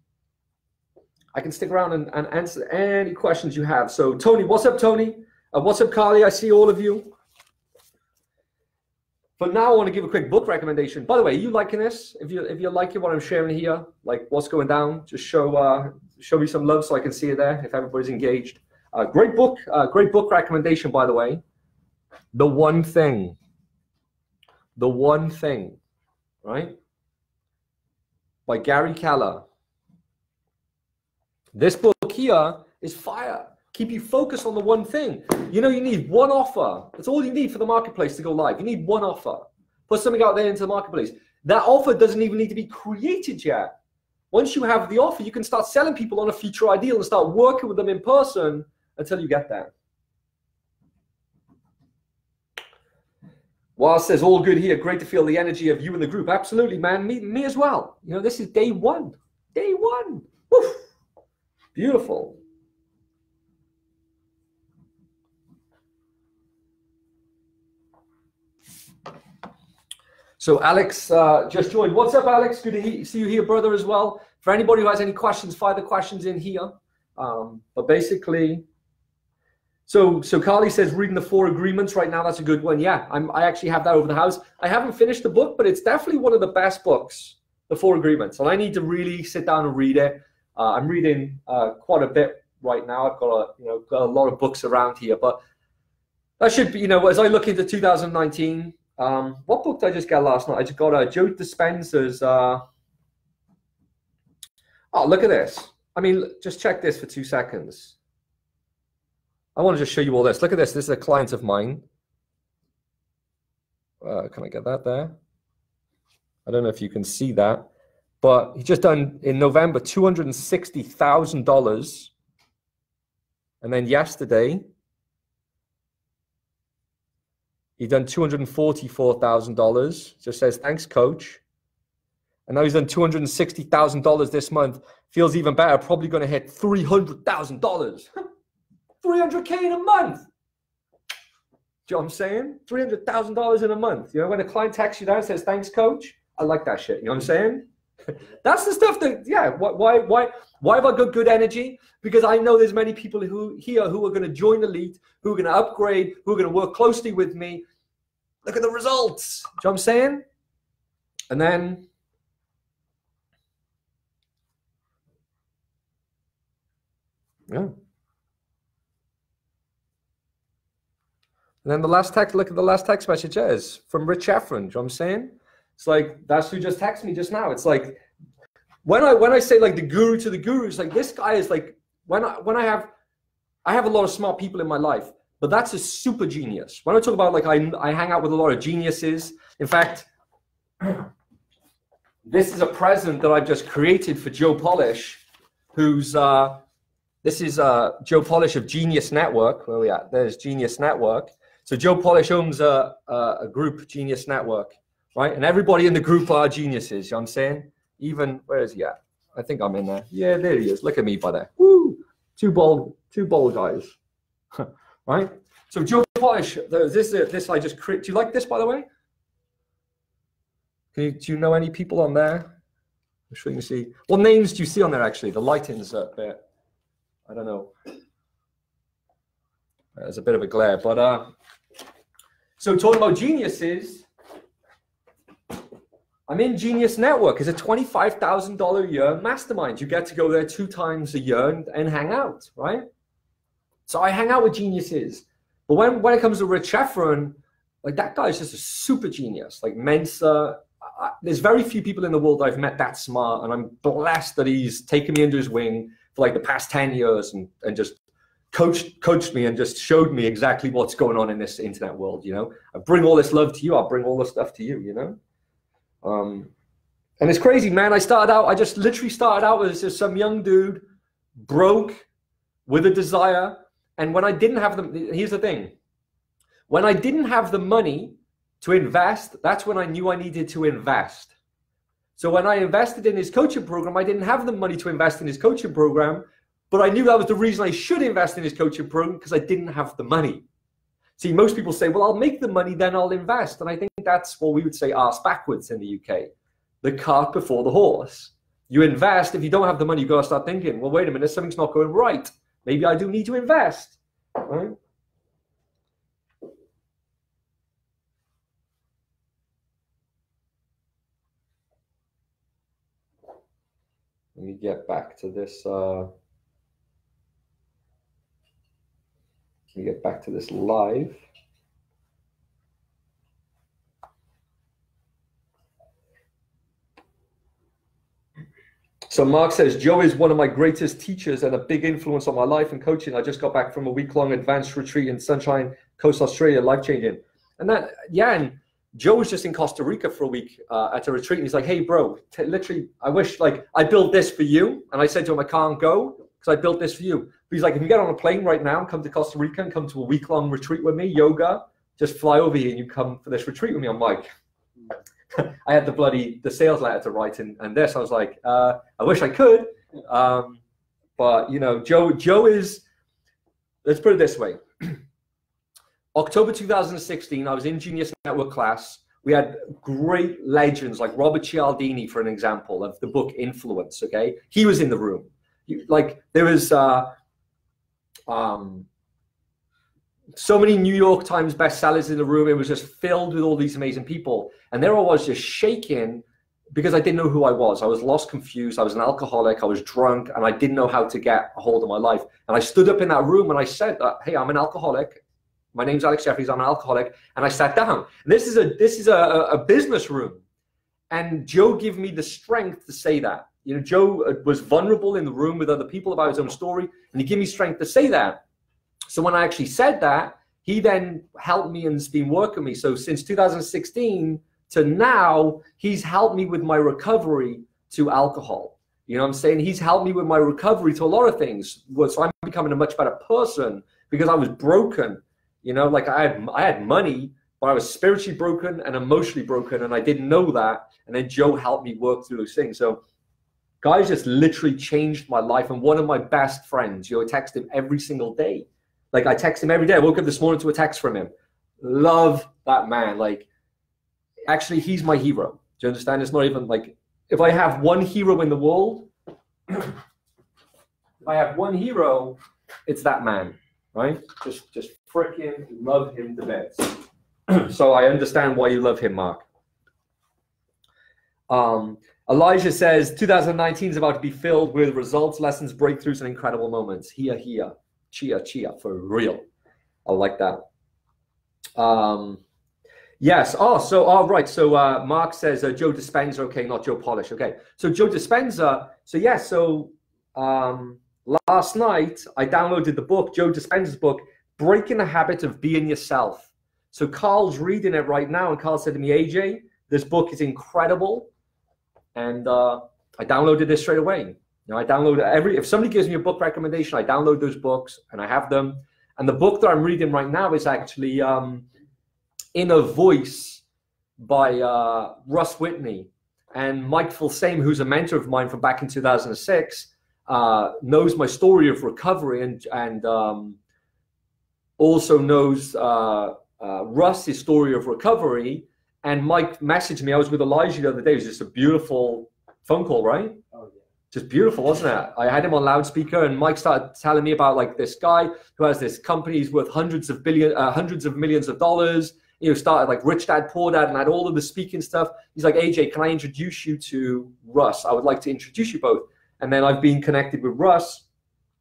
I can stick around and, and, answer any questions you have. So, Tony, what's up, Tony? Uh, what's up, Carly? I see all of you. For now, I want to give a quick book recommendation. By the way, you liking this? If you if you're liking what I'm sharing here, like what's going down, just show uh, show me some love so I can see it there. If everybody's engaged, uh, great book, uh, great book recommendation. By the way, the one thing, the one thing right? By Gary Keller. This book here is fire. Keep you focused on the one thing. You know, you need one offer. That's all you need for the marketplace to go live. You need one offer. Put something out there into the marketplace. That offer doesn't even need to be created yet. Once you have the offer, you can start selling people on a future ideal and start working with them in person until you get there. While says all good here, great to feel the energy of you and the group. Absolutely, man. Me, me as well. You know, this is day one. Day one. Woof. Beautiful. So Alex uh, just joined. What's up, Alex? Good to see you here, brother, as well. For anybody who has any questions, fire the questions in here. Um, but basically, so, so Carly says reading the four agreements right now. That's a good one. Yeah, I'm. I actually have that over the house. I haven't finished the book, but it's definitely one of the best books. The four agreements, and I need to really sit down and read it. Uh, I'm reading uh, quite a bit right now. I've got a you know got a lot of books around here, but that should be you know as I look into 2019. Um, what book did I just get last night? I just got a uh, Joe Dispenza's. Uh, oh, look at this. I mean, just check this for two seconds. I want to just show you all this. Look at this. This is a client of mine. Uh, can I get that there? I don't know if you can see that, but he just done in November two hundred and sixty thousand dollars, and then yesterday he done two hundred and forty-four thousand dollars. Just says thanks, coach. And now he's done two hundred and sixty thousand dollars this month. Feels even better. Probably going to hit three hundred thousand dollars. 300K in a month. Do you know what I'm saying? $300,000 in a month. You know, when a client texts you down and says, thanks, coach, I like that shit. You know what I'm saying? That's the stuff that, yeah, why, why, why have I got good energy? Because I know there's many people who here who are going to join Elite, who are going to upgrade, who are going to work closely with me. Look at the results. Do you know what I'm saying? And then yeah. And then the last text, look at the last text message is from Rich Schefren. You know what I'm saying? It's like that's who just texted me just now. It's like when I when I say like the guru to the guru, it's like this guy is like when I when I have I have a lot of smart people in my life, but that's a super genius. When I talk about like I I hang out with a lot of geniuses. In fact, this is a present that I've just created for Joe Polish, who's uh this is uh Joe Polish of Genius Network. Where we at? There's Genius Network. So Joe Polish owns a, a, group, Genius Network, right? And everybody in the group are geniuses, you know what I'm saying? Even, where is he at? I think I'm in there. Yeah, there he is. Look at me by there. Woo! Two bold, two bold guys, right? So Joe Polish, this this I just create. Do you like this, by the way? You, do you know any people on there? I'm sure you can see. What names do you see on there, actually? The lighting's a bit, I don't know. There's a bit of a glare, but uh, so talking about geniuses, I'm in Genius Network. It's a $25,000 a year mastermind. You get to go there two times a year and, and hang out, right? So I hang out with geniuses. But when, when it comes to Rich Schefren, like that guy is just a super genius. Like Mensa, I, there's very few people in the world I've met that smart, and I'm blessed that he's taken me under his wing for like the past 10 years and, and just coached coached me and just showed me exactly what's going on in this internet world you know? I bring all this love to you i'll bring all this stuff to you you know? Um and it's crazy man. I started out i just literally started out as just some young dude broke with a desire. And when i didn't have them here's the thing. When i didn't have the money to invest that's when i knew i needed to invest. So when i invested in his coaching program i didn't have the money to invest in his coaching program but I knew that was the reason I should invest in his coaching program because I didn't have the money. See, most people say, well, I'll make the money, then I'll invest. And I think that's what we would say ass backwards in the UK the cart before the horse. You invest. If you don't have the money, you've got to start thinking, well, wait a minute, something's not going right. Maybe I do need to invest. Right? Let me get back to this. Uh... We get back to this live? So Mark says, Joe is one of my greatest teachers and a big influence on my life and coaching. I just got back from a week-long advanced retreat in Sunshine Coast, Australia, life-changing. And that, yeah, and Joe was just in Costa Rica for a week uh, at a retreat. And he's like, hey, bro, literally, I wish, like, I built this for you. And I said to him, I can't go because I built this for you. But he's like, if you get on a plane right now and come to Costa Rica and come to a week long retreat with me, yoga, just fly over here and you come for this retreat with me. I'm like, I had the bloody the sales letter to write and, and this. I was like, uh, I wish I could, um, but you know, Joe Joe is. Let's put it this way. October 2016, I was in Genius Network class. We had great legends like Robert Cialdini, for an example, of the book Influence. Okay, he was in the room. Like there was uh, um, so many New York Times bestsellers in the room. It was just filled with all these amazing people. And there I was just shaking because I didn't know who I was. I was lost, confused. I was an alcoholic. I was drunk and I didn't know how to get a hold of my life. And I stood up in that room and I said, Hey, I'm an alcoholic. My name's Alex Jeffreys. I'm an alcoholic. And I sat down. And this is a, this is a, a business room. And Joe gave me the strength to say that. You know, Joe uh, was vulnerable in the room with other people about his own story, and he gave me strength to say that. So when I actually said that, he then helped me and has been working me. So since 2016 to now, he's helped me with my recovery to alcohol. You know what I'm saying? He's helped me with my recovery to a lot of things. So I'm becoming a much better person because I was broken. You know, like I had I had money, but I was spiritually broken and emotionally broken, and I didn't know that. And then Joe helped me work through those things. So guys just literally changed my life. And one of my best friends, you know, I text him every single day. Like I text him every day. I woke up this morning to a text from him. Love that man. Like, actually, he's my hero. Do you understand? It's not even like if I have one hero in the world, if I have one hero, it's that man, right? Just, just freaking love him to bits. so I understand why you love him, Mark. Um, Elijah says 2019 is about to be filled with results, lessons, breakthroughs, and incredible moments. Here, here, chia, chia, for real. I like that. Um, yes. Oh, so all oh, right. So uh, Mark says uh, Joe Dispenza. Okay, not Joe Polish. Okay. So Joe Dispenza. So. Yeah, so um, last night I downloaded the book, Joe Dispenza's book, Breaking the Habit of Being Yourself. So Carl's reading it right now, and Carl said to me, AJ, this book is incredible and uh, I downloaded this straight away. You know, I download every if somebody gives me a book recommendation, I download those books and I have them. And the book that I'm reading right now is actually um, Inner Voice by uh, Russ Whitney. And Mike Filsaime, who's a mentor of mine from back in 2006, uh, knows my story of recovery and and um, also knows uh, uh, Russ's story of recovery and Mike messaged me. I was with Elijah the other day. It was just a beautiful phone call, right? Oh, yeah. Just beautiful, wasn't it? I had him on loudspeaker, and Mike started telling me about like this guy who has this company. He's worth hundreds of billion, uh, hundreds of millions of dollars, you know, started like Rich Dad Poor Dad and had all of the speaking stuff. He's like, AJ, can I introduce you to Russ? I would like to introduce you both. And then I've been connected with Russ.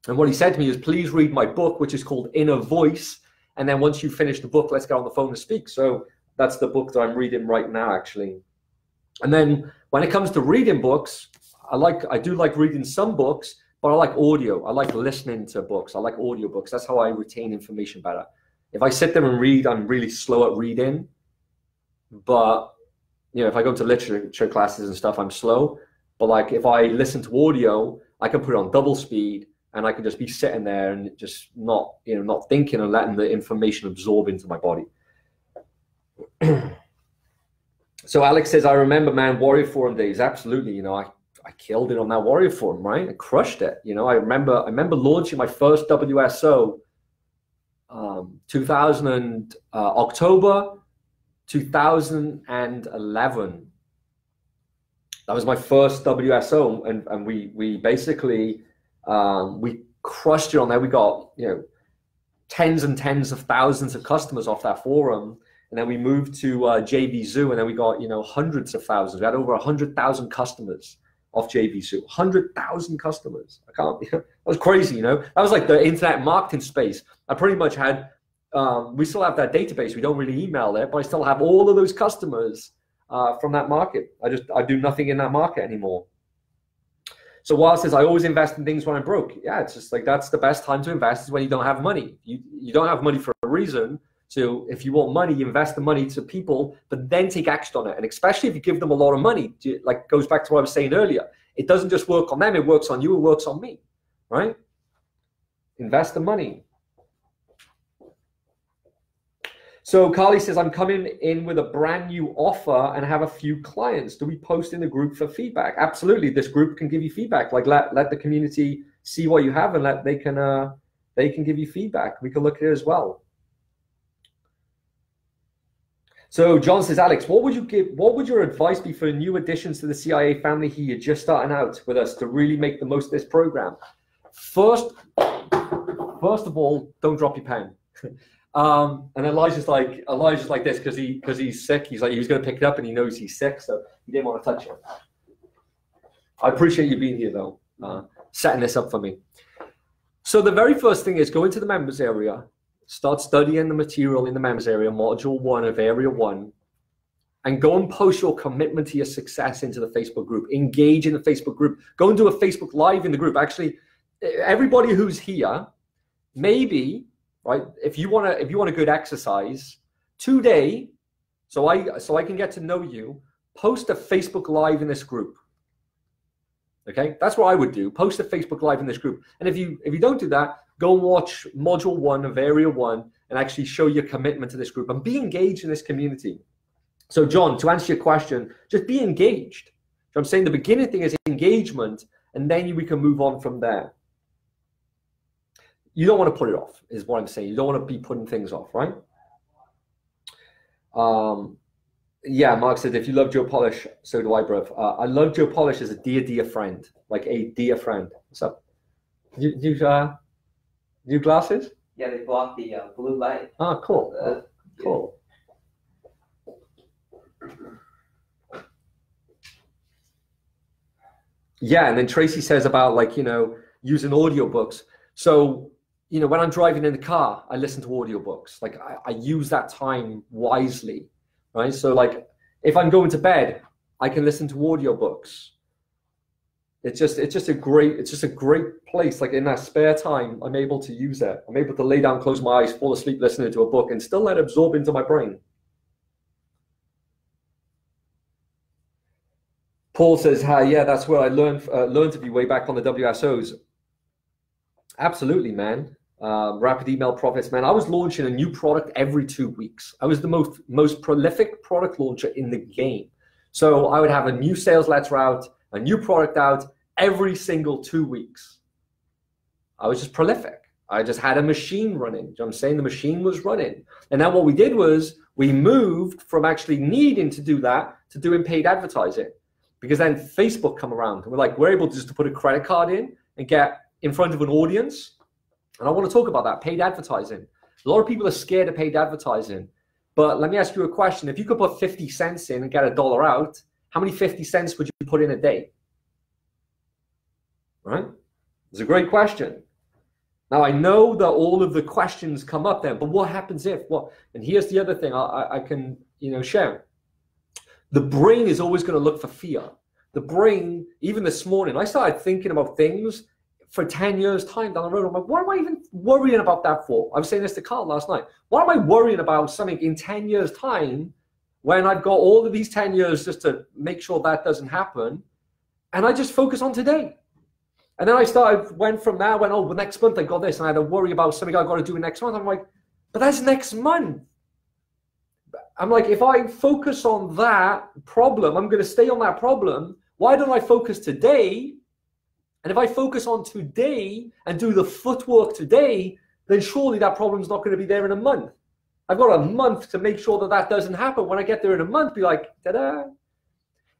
And what he said to me is, please read my book, which is called Inner Voice. And then once you finish the book, let's get on the phone and speak. So that's the book that I'm reading right now, actually. And then when it comes to reading books, I like I do like reading some books, but I like audio. I like listening to books. I like audiobooks. That's how I retain information better. If I sit there and read, I'm really slow at reading. But you know, if I go to literature classes and stuff, I'm slow. But like if I listen to audio, I can put it on double speed and I can just be sitting there and just not, you know, not thinking and letting the information absorb into my body. so Alex says, I remember, man, Warrior Forum days. Absolutely. You know, I, I killed it on that Warrior Forum, right? I crushed it. You know, I remember, I remember launching my first WSO, um, 2000 uh, October 2011. That was my first WSO, and, and we we basically um, we crushed it on there. We got you know tens and tens of thousands of customers off that forum, and then we moved to uh, and then we got you know hundreds of thousands. We had over hundred thousand customers off JVZoo, hundred thousand customers. I can't. that was crazy, you know. That was like the internet marketing space. I pretty much had. Um, we still have that database. We don't really email it, but I still have all of those customers uh, from that market. I just I do nothing in that market anymore. So Wild says I always invest in things when I'm broke. Yeah, it's just like that's the best time to invest is when you don't have money. You you don't have money for a reason. So if you want money, you invest the money to people, but then take action on it. And especially if you give them a lot of money, like goes back to what I was saying earlier. It doesn't just work on them; it works on you. It works on me, right? Invest the money. So Carly says, I'm coming in with a brand new offer and have a few clients. Do we post in the group for feedback? Absolutely. This group can give you feedback. Like let, let the community see what you have and let they can uh, they can give you feedback. We can look at it as well. So John says, Alex, what would you give? What would your advice be for new additions to the CIA family here, just starting out with us, to really make the most of this program? First, first of all, don't drop your pen. Um, and Elijah's like Elijah's like this because he because he's sick. He's like he was going to pick it up and he knows he's sick, so he didn't want to touch it. I appreciate you being here though, uh, setting this up for me. So the very first thing is go into the members area, start studying the material in the members area, module one of area one, and go and post your commitment to your success into the Facebook group. Engage in the Facebook group. Go and do a Facebook live in the group. Actually, everybody who's here, maybe right? If you want to, if you want a good exercise today, so I so I can get to know you, post a Facebook Live in this group. Okay, that's what I would do. Post a Facebook Live in this group, and if you if you don't do that, go watch Module One of Area One and actually show your commitment to this group and be engaged in this community. So, John, to answer your question, just be engaged. So I'm saying the beginning thing is engagement, and then we can move on from there you don't want to put it off, is what I'm saying. You don't want to be putting things off, right? Um, yeah, Mark said, if you love Joe Polish, so do I, bro. Uh, I love Joe Polish as a dear, dear friend, like a dear friend. What's up? You, you, uh, you glasses? Yeah, they block the uh, blue light. Oh, cool. Uh, cool. Yeah, and then Tracy says about like, you know, using audiobooks. So you know, when I'm driving in the car, I listen to audiobooks. Like I, I use that time wisely, right? So like if I'm going to bed, I can listen to audiobooks. It's just it's just a great it's just a great place. Like in that spare time, I'm able to use it. I'm able to lay down, close my eyes, fall asleep listening to a book, and still let it absorb into my brain. Paul says, "Hi, yeah, that's where I learned uh, learned to be way back on the WSOs." Absolutely, man uh, rapid email profits, man. I was launching a new product every two weeks. I was the most most prolific product launcher in the game. So I would have a new sales letter out, a new product out every single two weeks. I was just prolific. I just had a machine running. You know I'm saying the machine was running. And then what we did was we moved from actually needing to do that to doing paid advertising. Because then Facebook come around and we're like, we're able just to put a credit card in and get in front of an audience and I want to talk about that paid advertising. A lot of people are scared of paid advertising. But let me ask you a question. If you could put 50 cents in and get a dollar out, how many 50 cents would you put in a day? Right? It's a great question. Now I know that all of the questions come up then, but what happens if? What? And here's the other thing I, I can you know share. The brain is always going to look for fear. The brain, even this morning, I started thinking about things for 10 years' time down the road. I'm like, what am I even worrying about that for? I was saying this to Carl last night. Why am I worrying about something in 10 years' time when I've got all of these 10 years just to make sure that doesn't happen? And I just focus on today. And then I started, went from there, went, oh, well, next month I got this, and I had to worry about something I got to do next month. I'm like, but that's next month. I'm like, if I focus on that problem, I'm going to stay on that problem. Why don't I focus today? And if I focus on today and do the footwork today, then surely that problem's not going to be there in a month. I've got a month to make sure that that doesn't happen. When I get there in a month, be like, ta-da,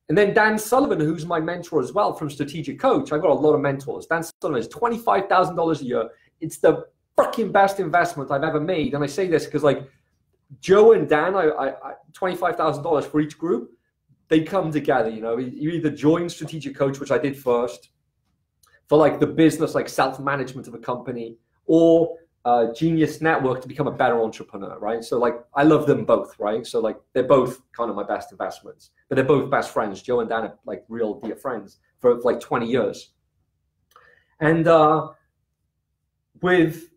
and then Dan Sullivan, who's my mentor as well from Strategic Coach. I've got a lot of mentors. Dan Sullivan is $25,000 a year. It's the fucking best investment I've ever made. And I say this because like Joe and Dan, I, I, I $25,000 for each group. They come together, you know, you either join Strategic Coach, which I did first for like the business, like self-management of a company or uh, Genius Network to become a better entrepreneur, right? So like I love them both, right? So like they're both kind of my best investments, but they're both best friends. Joe and Dan are like real dear friends for, for like 20 years. And uh, with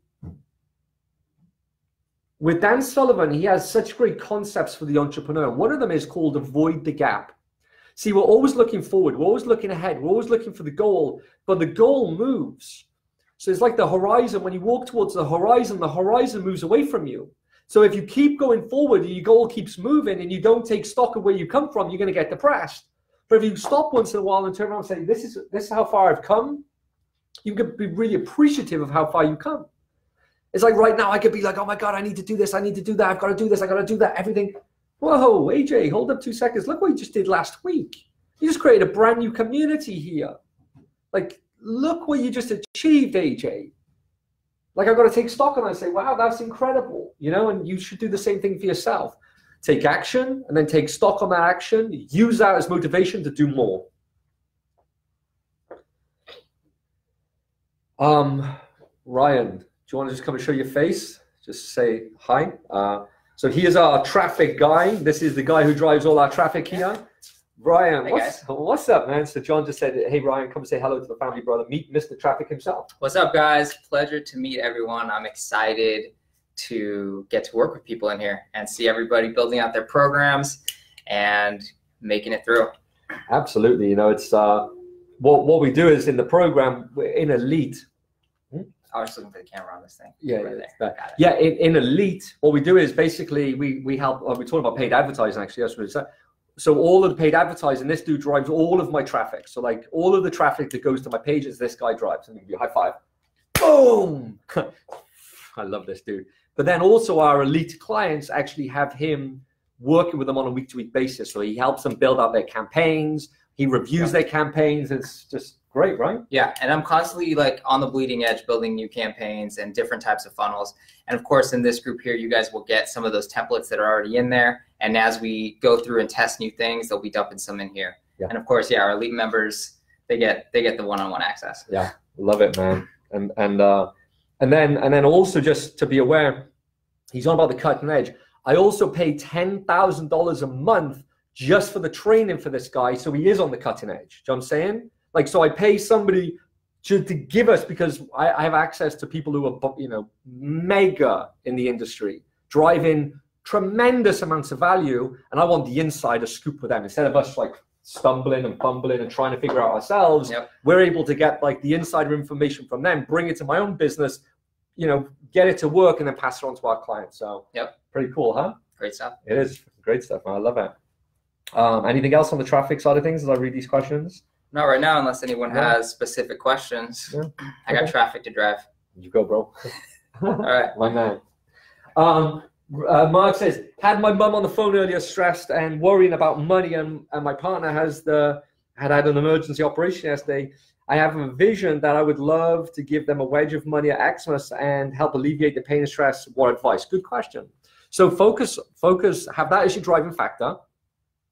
with Dan Sullivan, he has such great concepts for the entrepreneur. One of them is called avoid the gap. See, we're always looking forward, we're always looking ahead, we're always looking for the goal, but the goal moves. So it's like the horizon. When you walk towards the horizon, the horizon moves away from you. So if you keep going forward and your goal keeps moving and you don't take stock of where you come from, you're going to get depressed. But if you stop once in a while and turn around and say, "This is this is how far I've come," you can be really appreciative of how far you come. It's like right now I could be like, "Oh my god, I need to do this. I need to do that. I've got to do this. I got to do that. Everything." Whoa, AJ, hold up two seconds. Look what you just did last week. You just created a brand new community here. Like look what you just achieved, AJ. Like I've got to take stock and I say, wow, that's incredible. You know, and you should do the same thing for yourself. Take action and then take stock on that action. Use that as motivation to do more. Um, Ryan, do you want to just come and show your face? Just say hi. Uh, so here's our traffic guy. This is the guy who drives all our traffic here. Ryan, hey what's, what's up, man? So John just said, "Hey, Ryan, come say hello to the family, brother. Meet Mr. Traffic himself." What's up, guys? Pleasure to meet everyone. I'm excited to get to work with people in here and see everybody building out their programs and making it through. Absolutely. You know, it's uh, what what we do is in the program we're in elite. Hmm? I was looking for the camera on this thing. Yeah, right there. yeah. In, in elite, what we do is basically we we help. Well, we're talking about paid advertising. Actually, that's what it's so all of the paid advertising, this dude drives all of my traffic. So like all of the traffic that goes to my pages, this guy drives. And you high five. Boom. I love this dude. But then also our elite clients actually have him working with them on a week to week basis. So he helps them build out their campaigns. He reviews yeah. their campaigns. It's just great, right? Yeah, and I'm constantly like on the bleeding edge, building new campaigns and different types of funnels. And of course, in this group here, you guys will get some of those templates that are already in there. And as we go through and test new things, they'll be dumping some in here. Yeah. And of course, yeah, our elite members they get they get the one-on-one access. Yeah, love it, man. And and uh, and then and then also just to be aware, he's on about the cutting edge. I also pay ten thousand dollars a month just for the training for this guy, so he is on the cutting edge. Do you know what I'm saying? Like, so I pay somebody to, to give us because I, I have access to people who are, you know, mega in the industry, driving tremendous amounts of value, and I want the insider scoop with them instead of us like stumbling and fumbling and trying to figure out ourselves. Yep. We're able to get like the insider information from them, bring it to my own business, you know, get it to work, and then pass it on to our clients. So, yep, pretty cool, huh? Great stuff. It is great stuff, man. I love it. Um, anything else on the traffic side of things as I read these questions? Not right now, unless anyone yeah. has specific questions. Yeah. I got okay. traffic to drive. You go, bro. All right, my man. Um, uh, Mark says, had my mum on the phone earlier, stressed and worrying about money, and, and my partner has the had had an emergency operation yesterday. I have a vision that I would love to give them a wedge of money at Xmas and help alleviate the pain and stress. What advice? Good question. So focus, focus, have that as your driving factor.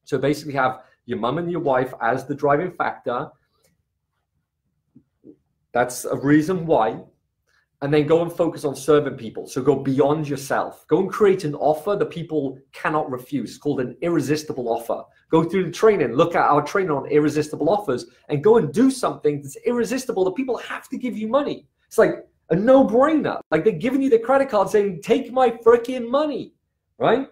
So basically have your mum and your wife as the driving factor. That's a reason why. And then go and focus on serving people. So go beyond yourself. Go and create an offer that people cannot refuse. Called an irresistible offer. Go through the training, look at our training on irresistible offers, and go and do something that's irresistible that people have to give you money. It's like a no-brainer. Like they're giving you the credit card saying, take my freaking money, right?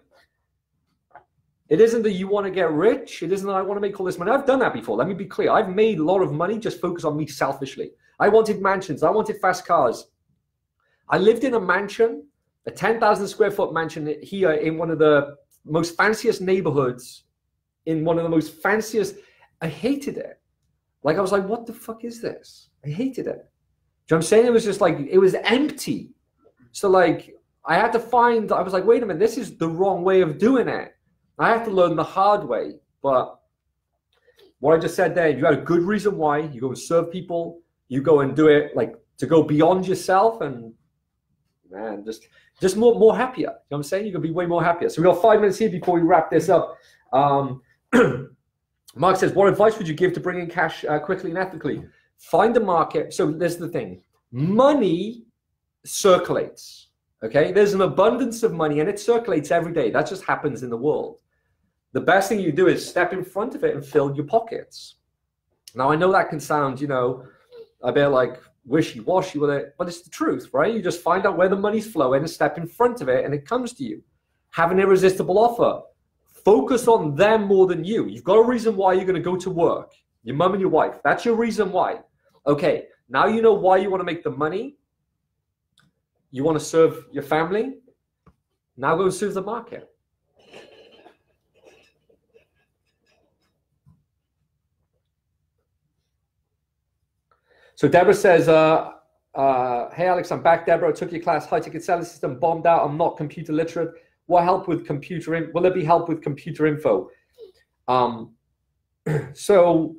It isn't that you want to get rich. It isn't that I want to make all this money. I've done that before. Let me be clear. I've made a lot of money just focus on me selfishly. I wanted mansions. I wanted fast cars. I lived in a mansion, a 10,000 square foot mansion here in one of the most fanciest neighborhoods, in one of the most fanciest. I hated it. Like I was like, what the fuck is this? I hated it. You know I'm saying? It was just like it was empty. So like I had to find. I was like, wait a minute, this is the wrong way of doing it. I have to learn the hard way. But what I just said there, you had a good reason why you go and serve people. You go and do it like to go beyond yourself and man, just just more more happier. You know what I'm saying? You're gonna be way more happier. So we got five minutes here before we wrap this up. Um, Mark says, what advice would you give to bring in cash uh, quickly and ethically? Find a market. So there's the thing: money circulates. Okay, there's an abundance of money and it circulates every day. That just happens in the world. The best thing you do is step in front of it and fill your pockets. Now I know that can sound, you know, a bit like wishy-washy with it, but it's the truth, right? You just find out where the money's flowing and step in front of it, and it comes to you. Have an irresistible offer. Focus on them more than you. You've got a reason why you're going to go to work. Your mum and your wife. That's your reason why. Okay, now you know why you want to make the money. You want to serve your family. Now go and serve the market. So Deborah says, uh, uh, "Hey Alex, I'm back. Deborah, I took your class, high ticket selling system, bombed out. I'm not computer literate. What help with computer? In- will there be help with computer info? Um, so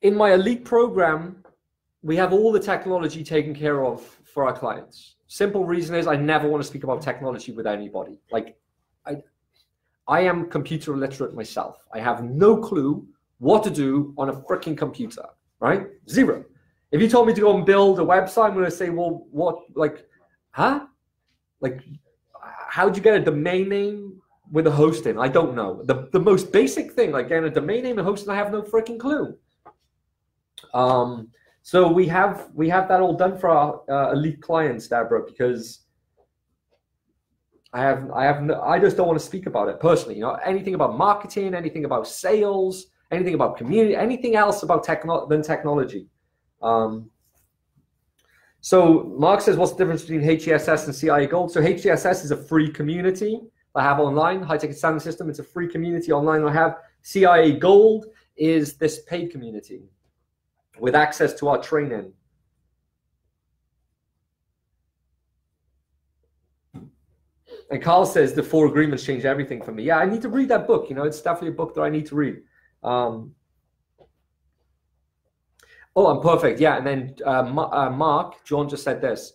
in my elite program, we have all the technology taken care of for our clients. Simple reason is I never want to speak about technology with anybody. Like I I am computer illiterate myself. I have no clue what to do on a freaking computer, right? Zero. If you told me to go and build a website, I'm going to say, well, what, like, huh? Like, how'd you get a domain name with a hosting? I don't know. The, the most basic thing, like getting a domain name and hosting, I have no freaking clue. Um, so we have we have that all done for our uh, elite clients, Deborah, because I have I have no, I just don't want to speak about it personally. You know, anything about marketing, anything about sales, anything about community, anything else about techno- than technology. Um, so Mark says, what's the difference between HCSS and CIA Gold? So HCSS is a free community I have online. High Ticket Selling System, it's a free community online I have. CIA Gold is this paid community with access to our training. And Carl says the four agreements change everything for me. Yeah, I need to read that book. You know, it's definitely a book that I need to read. Um, oh, I'm perfect. Yeah, and then uh, uh, Mark, John just said this.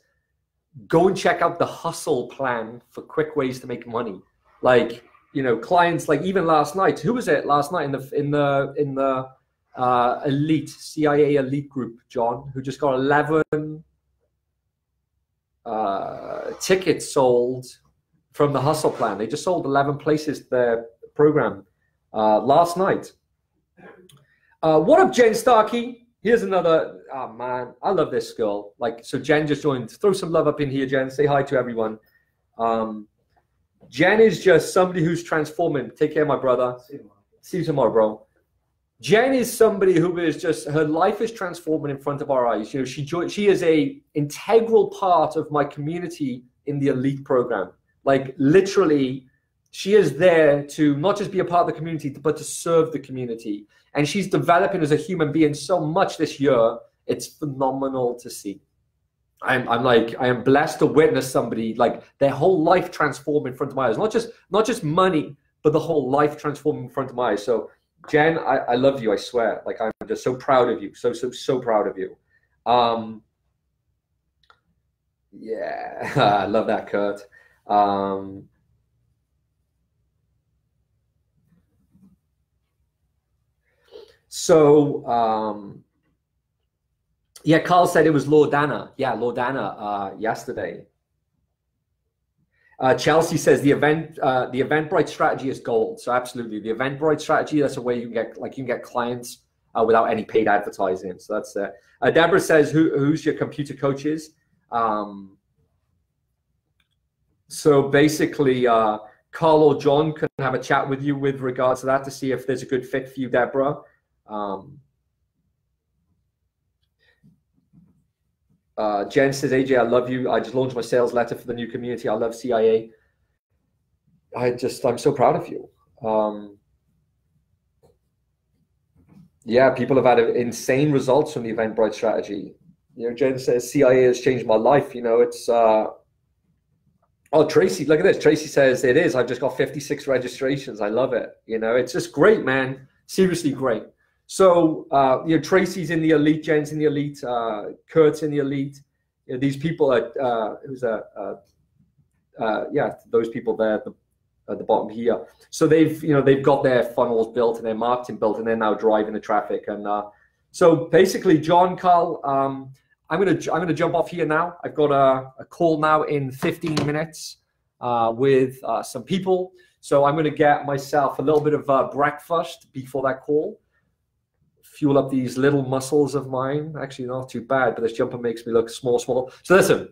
Go and check out the hustle plan for quick ways to make money. Like you know, clients like even last night. Who was it last night in the in the in the uh, elite CIA elite group, John, who just got 11 uh, tickets sold from the hustle plan. They just sold 11 places their program uh, last night. Uh, what up, Jen Starkey? Here's another. Oh man, I love this girl. Like, so Jen just joined. Throw some love up in here, Jen. Say hi to everyone. Um, Jen is just somebody who's transforming. Take care, my brother. See you tomorrow, bro. Jen is somebody who is just her life is transforming in front of our eyes. You know, she joined, she is a integral part of my community in the elite program. Like literally, she is there to not just be a part of the community, but to serve the community. And she's developing as a human being so much this year. It's phenomenal to see. I'm, I'm like I am blessed to witness somebody like their whole life transform in front of my eyes. Not just not just money, but the whole life transform in front of my eyes. So Jen, I, I love you. I swear. Like I'm just so proud of you. So so so proud of you. Um, yeah, I love that, Kurt. Um, so um, yeah, Carl said it was Lordana. Yeah, Lordana uh, yesterday. Uh, Chelsea says the event uh, the Eventbrite strategy is gold. So absolutely, the Eventbrite strategy. That's a way you can get like you can get clients uh, without any paid advertising. So that's uh, uh, Deborah says who who's your computer coaches. Um, so basically, uh, Carl or John can have a chat with you with regards to that to see if there's a good fit for you, Deborah. Um, Uh, Jen says, AJ, I love you. I just launched my sales letter for the new community. I love CIA. I just, I'm so proud of you. Um, yeah, people have had insane results from the Eventbrite strategy. You know, Jen says, CIA has changed my life. You know, it's, uh, oh, Tracy, look at this. Tracy says, it is. I've just got 56 registrations. I love it. You know, it's just great, man. Seriously great. So uh, you know, Tracy's in the elite, Jen's in the elite, uh, Kurt's in the elite. You know, these people are uh, who's a uh, uh, yeah, those people there at the, at the bottom here. So they've you know they've got their funnels built and their marketing built, and they're now driving the traffic. And uh, so basically, John Carl, um, I'm gonna I'm gonna jump off here now. I've got a, a call now in 15 minutes uh, with some people. So I'm gonna get myself a little bit of breakfast before that call fuel up these little muscles of mine. Actually, not too bad, but this jumper makes me look small, small. So listen,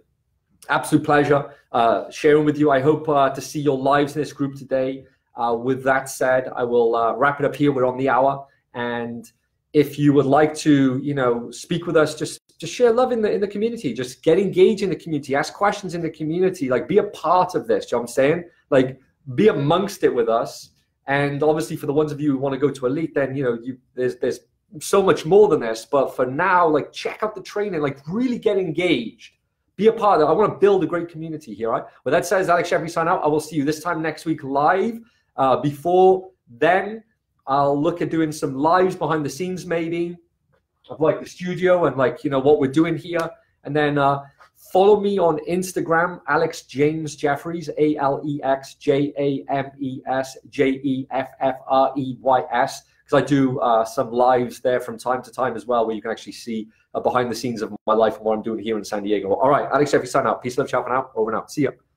absolute pleasure uh, sharing with you. I hope uh, to see your lives in this group today. Uh, with that said, I will uh, wrap it up here. We're on the hour, and if you would like to, you know, speak with us, just just share love in the in the community. Just get engaged in the community. Ask questions in the community. Like be a part of this. You know what I'm saying? Like be amongst it with us. And obviously, for the ones of you who want to go to elite, then you know you there's there's so much more than this. But for now, like check out the training, like really get engaged. Be a part of it. I want to build a great community here. Right. With that says Alex Jeffrey sign out. I will see you this time next week live. Uh, before then, I'll look at doing some lives behind the scenes, maybe of like the studio and like you know what we're doing here. And then uh, follow me on Instagram, Alex James Jeffreys, A L E X J A M E S J E F F R E Y S because I do uh, some lives there from time to time as well, where you can actually see uh, behind the scenes of my life and what I'm doing here in San Diego. All right, Alex Jeffrey, sign out. Peace, love, ciao for now. Over now. See you.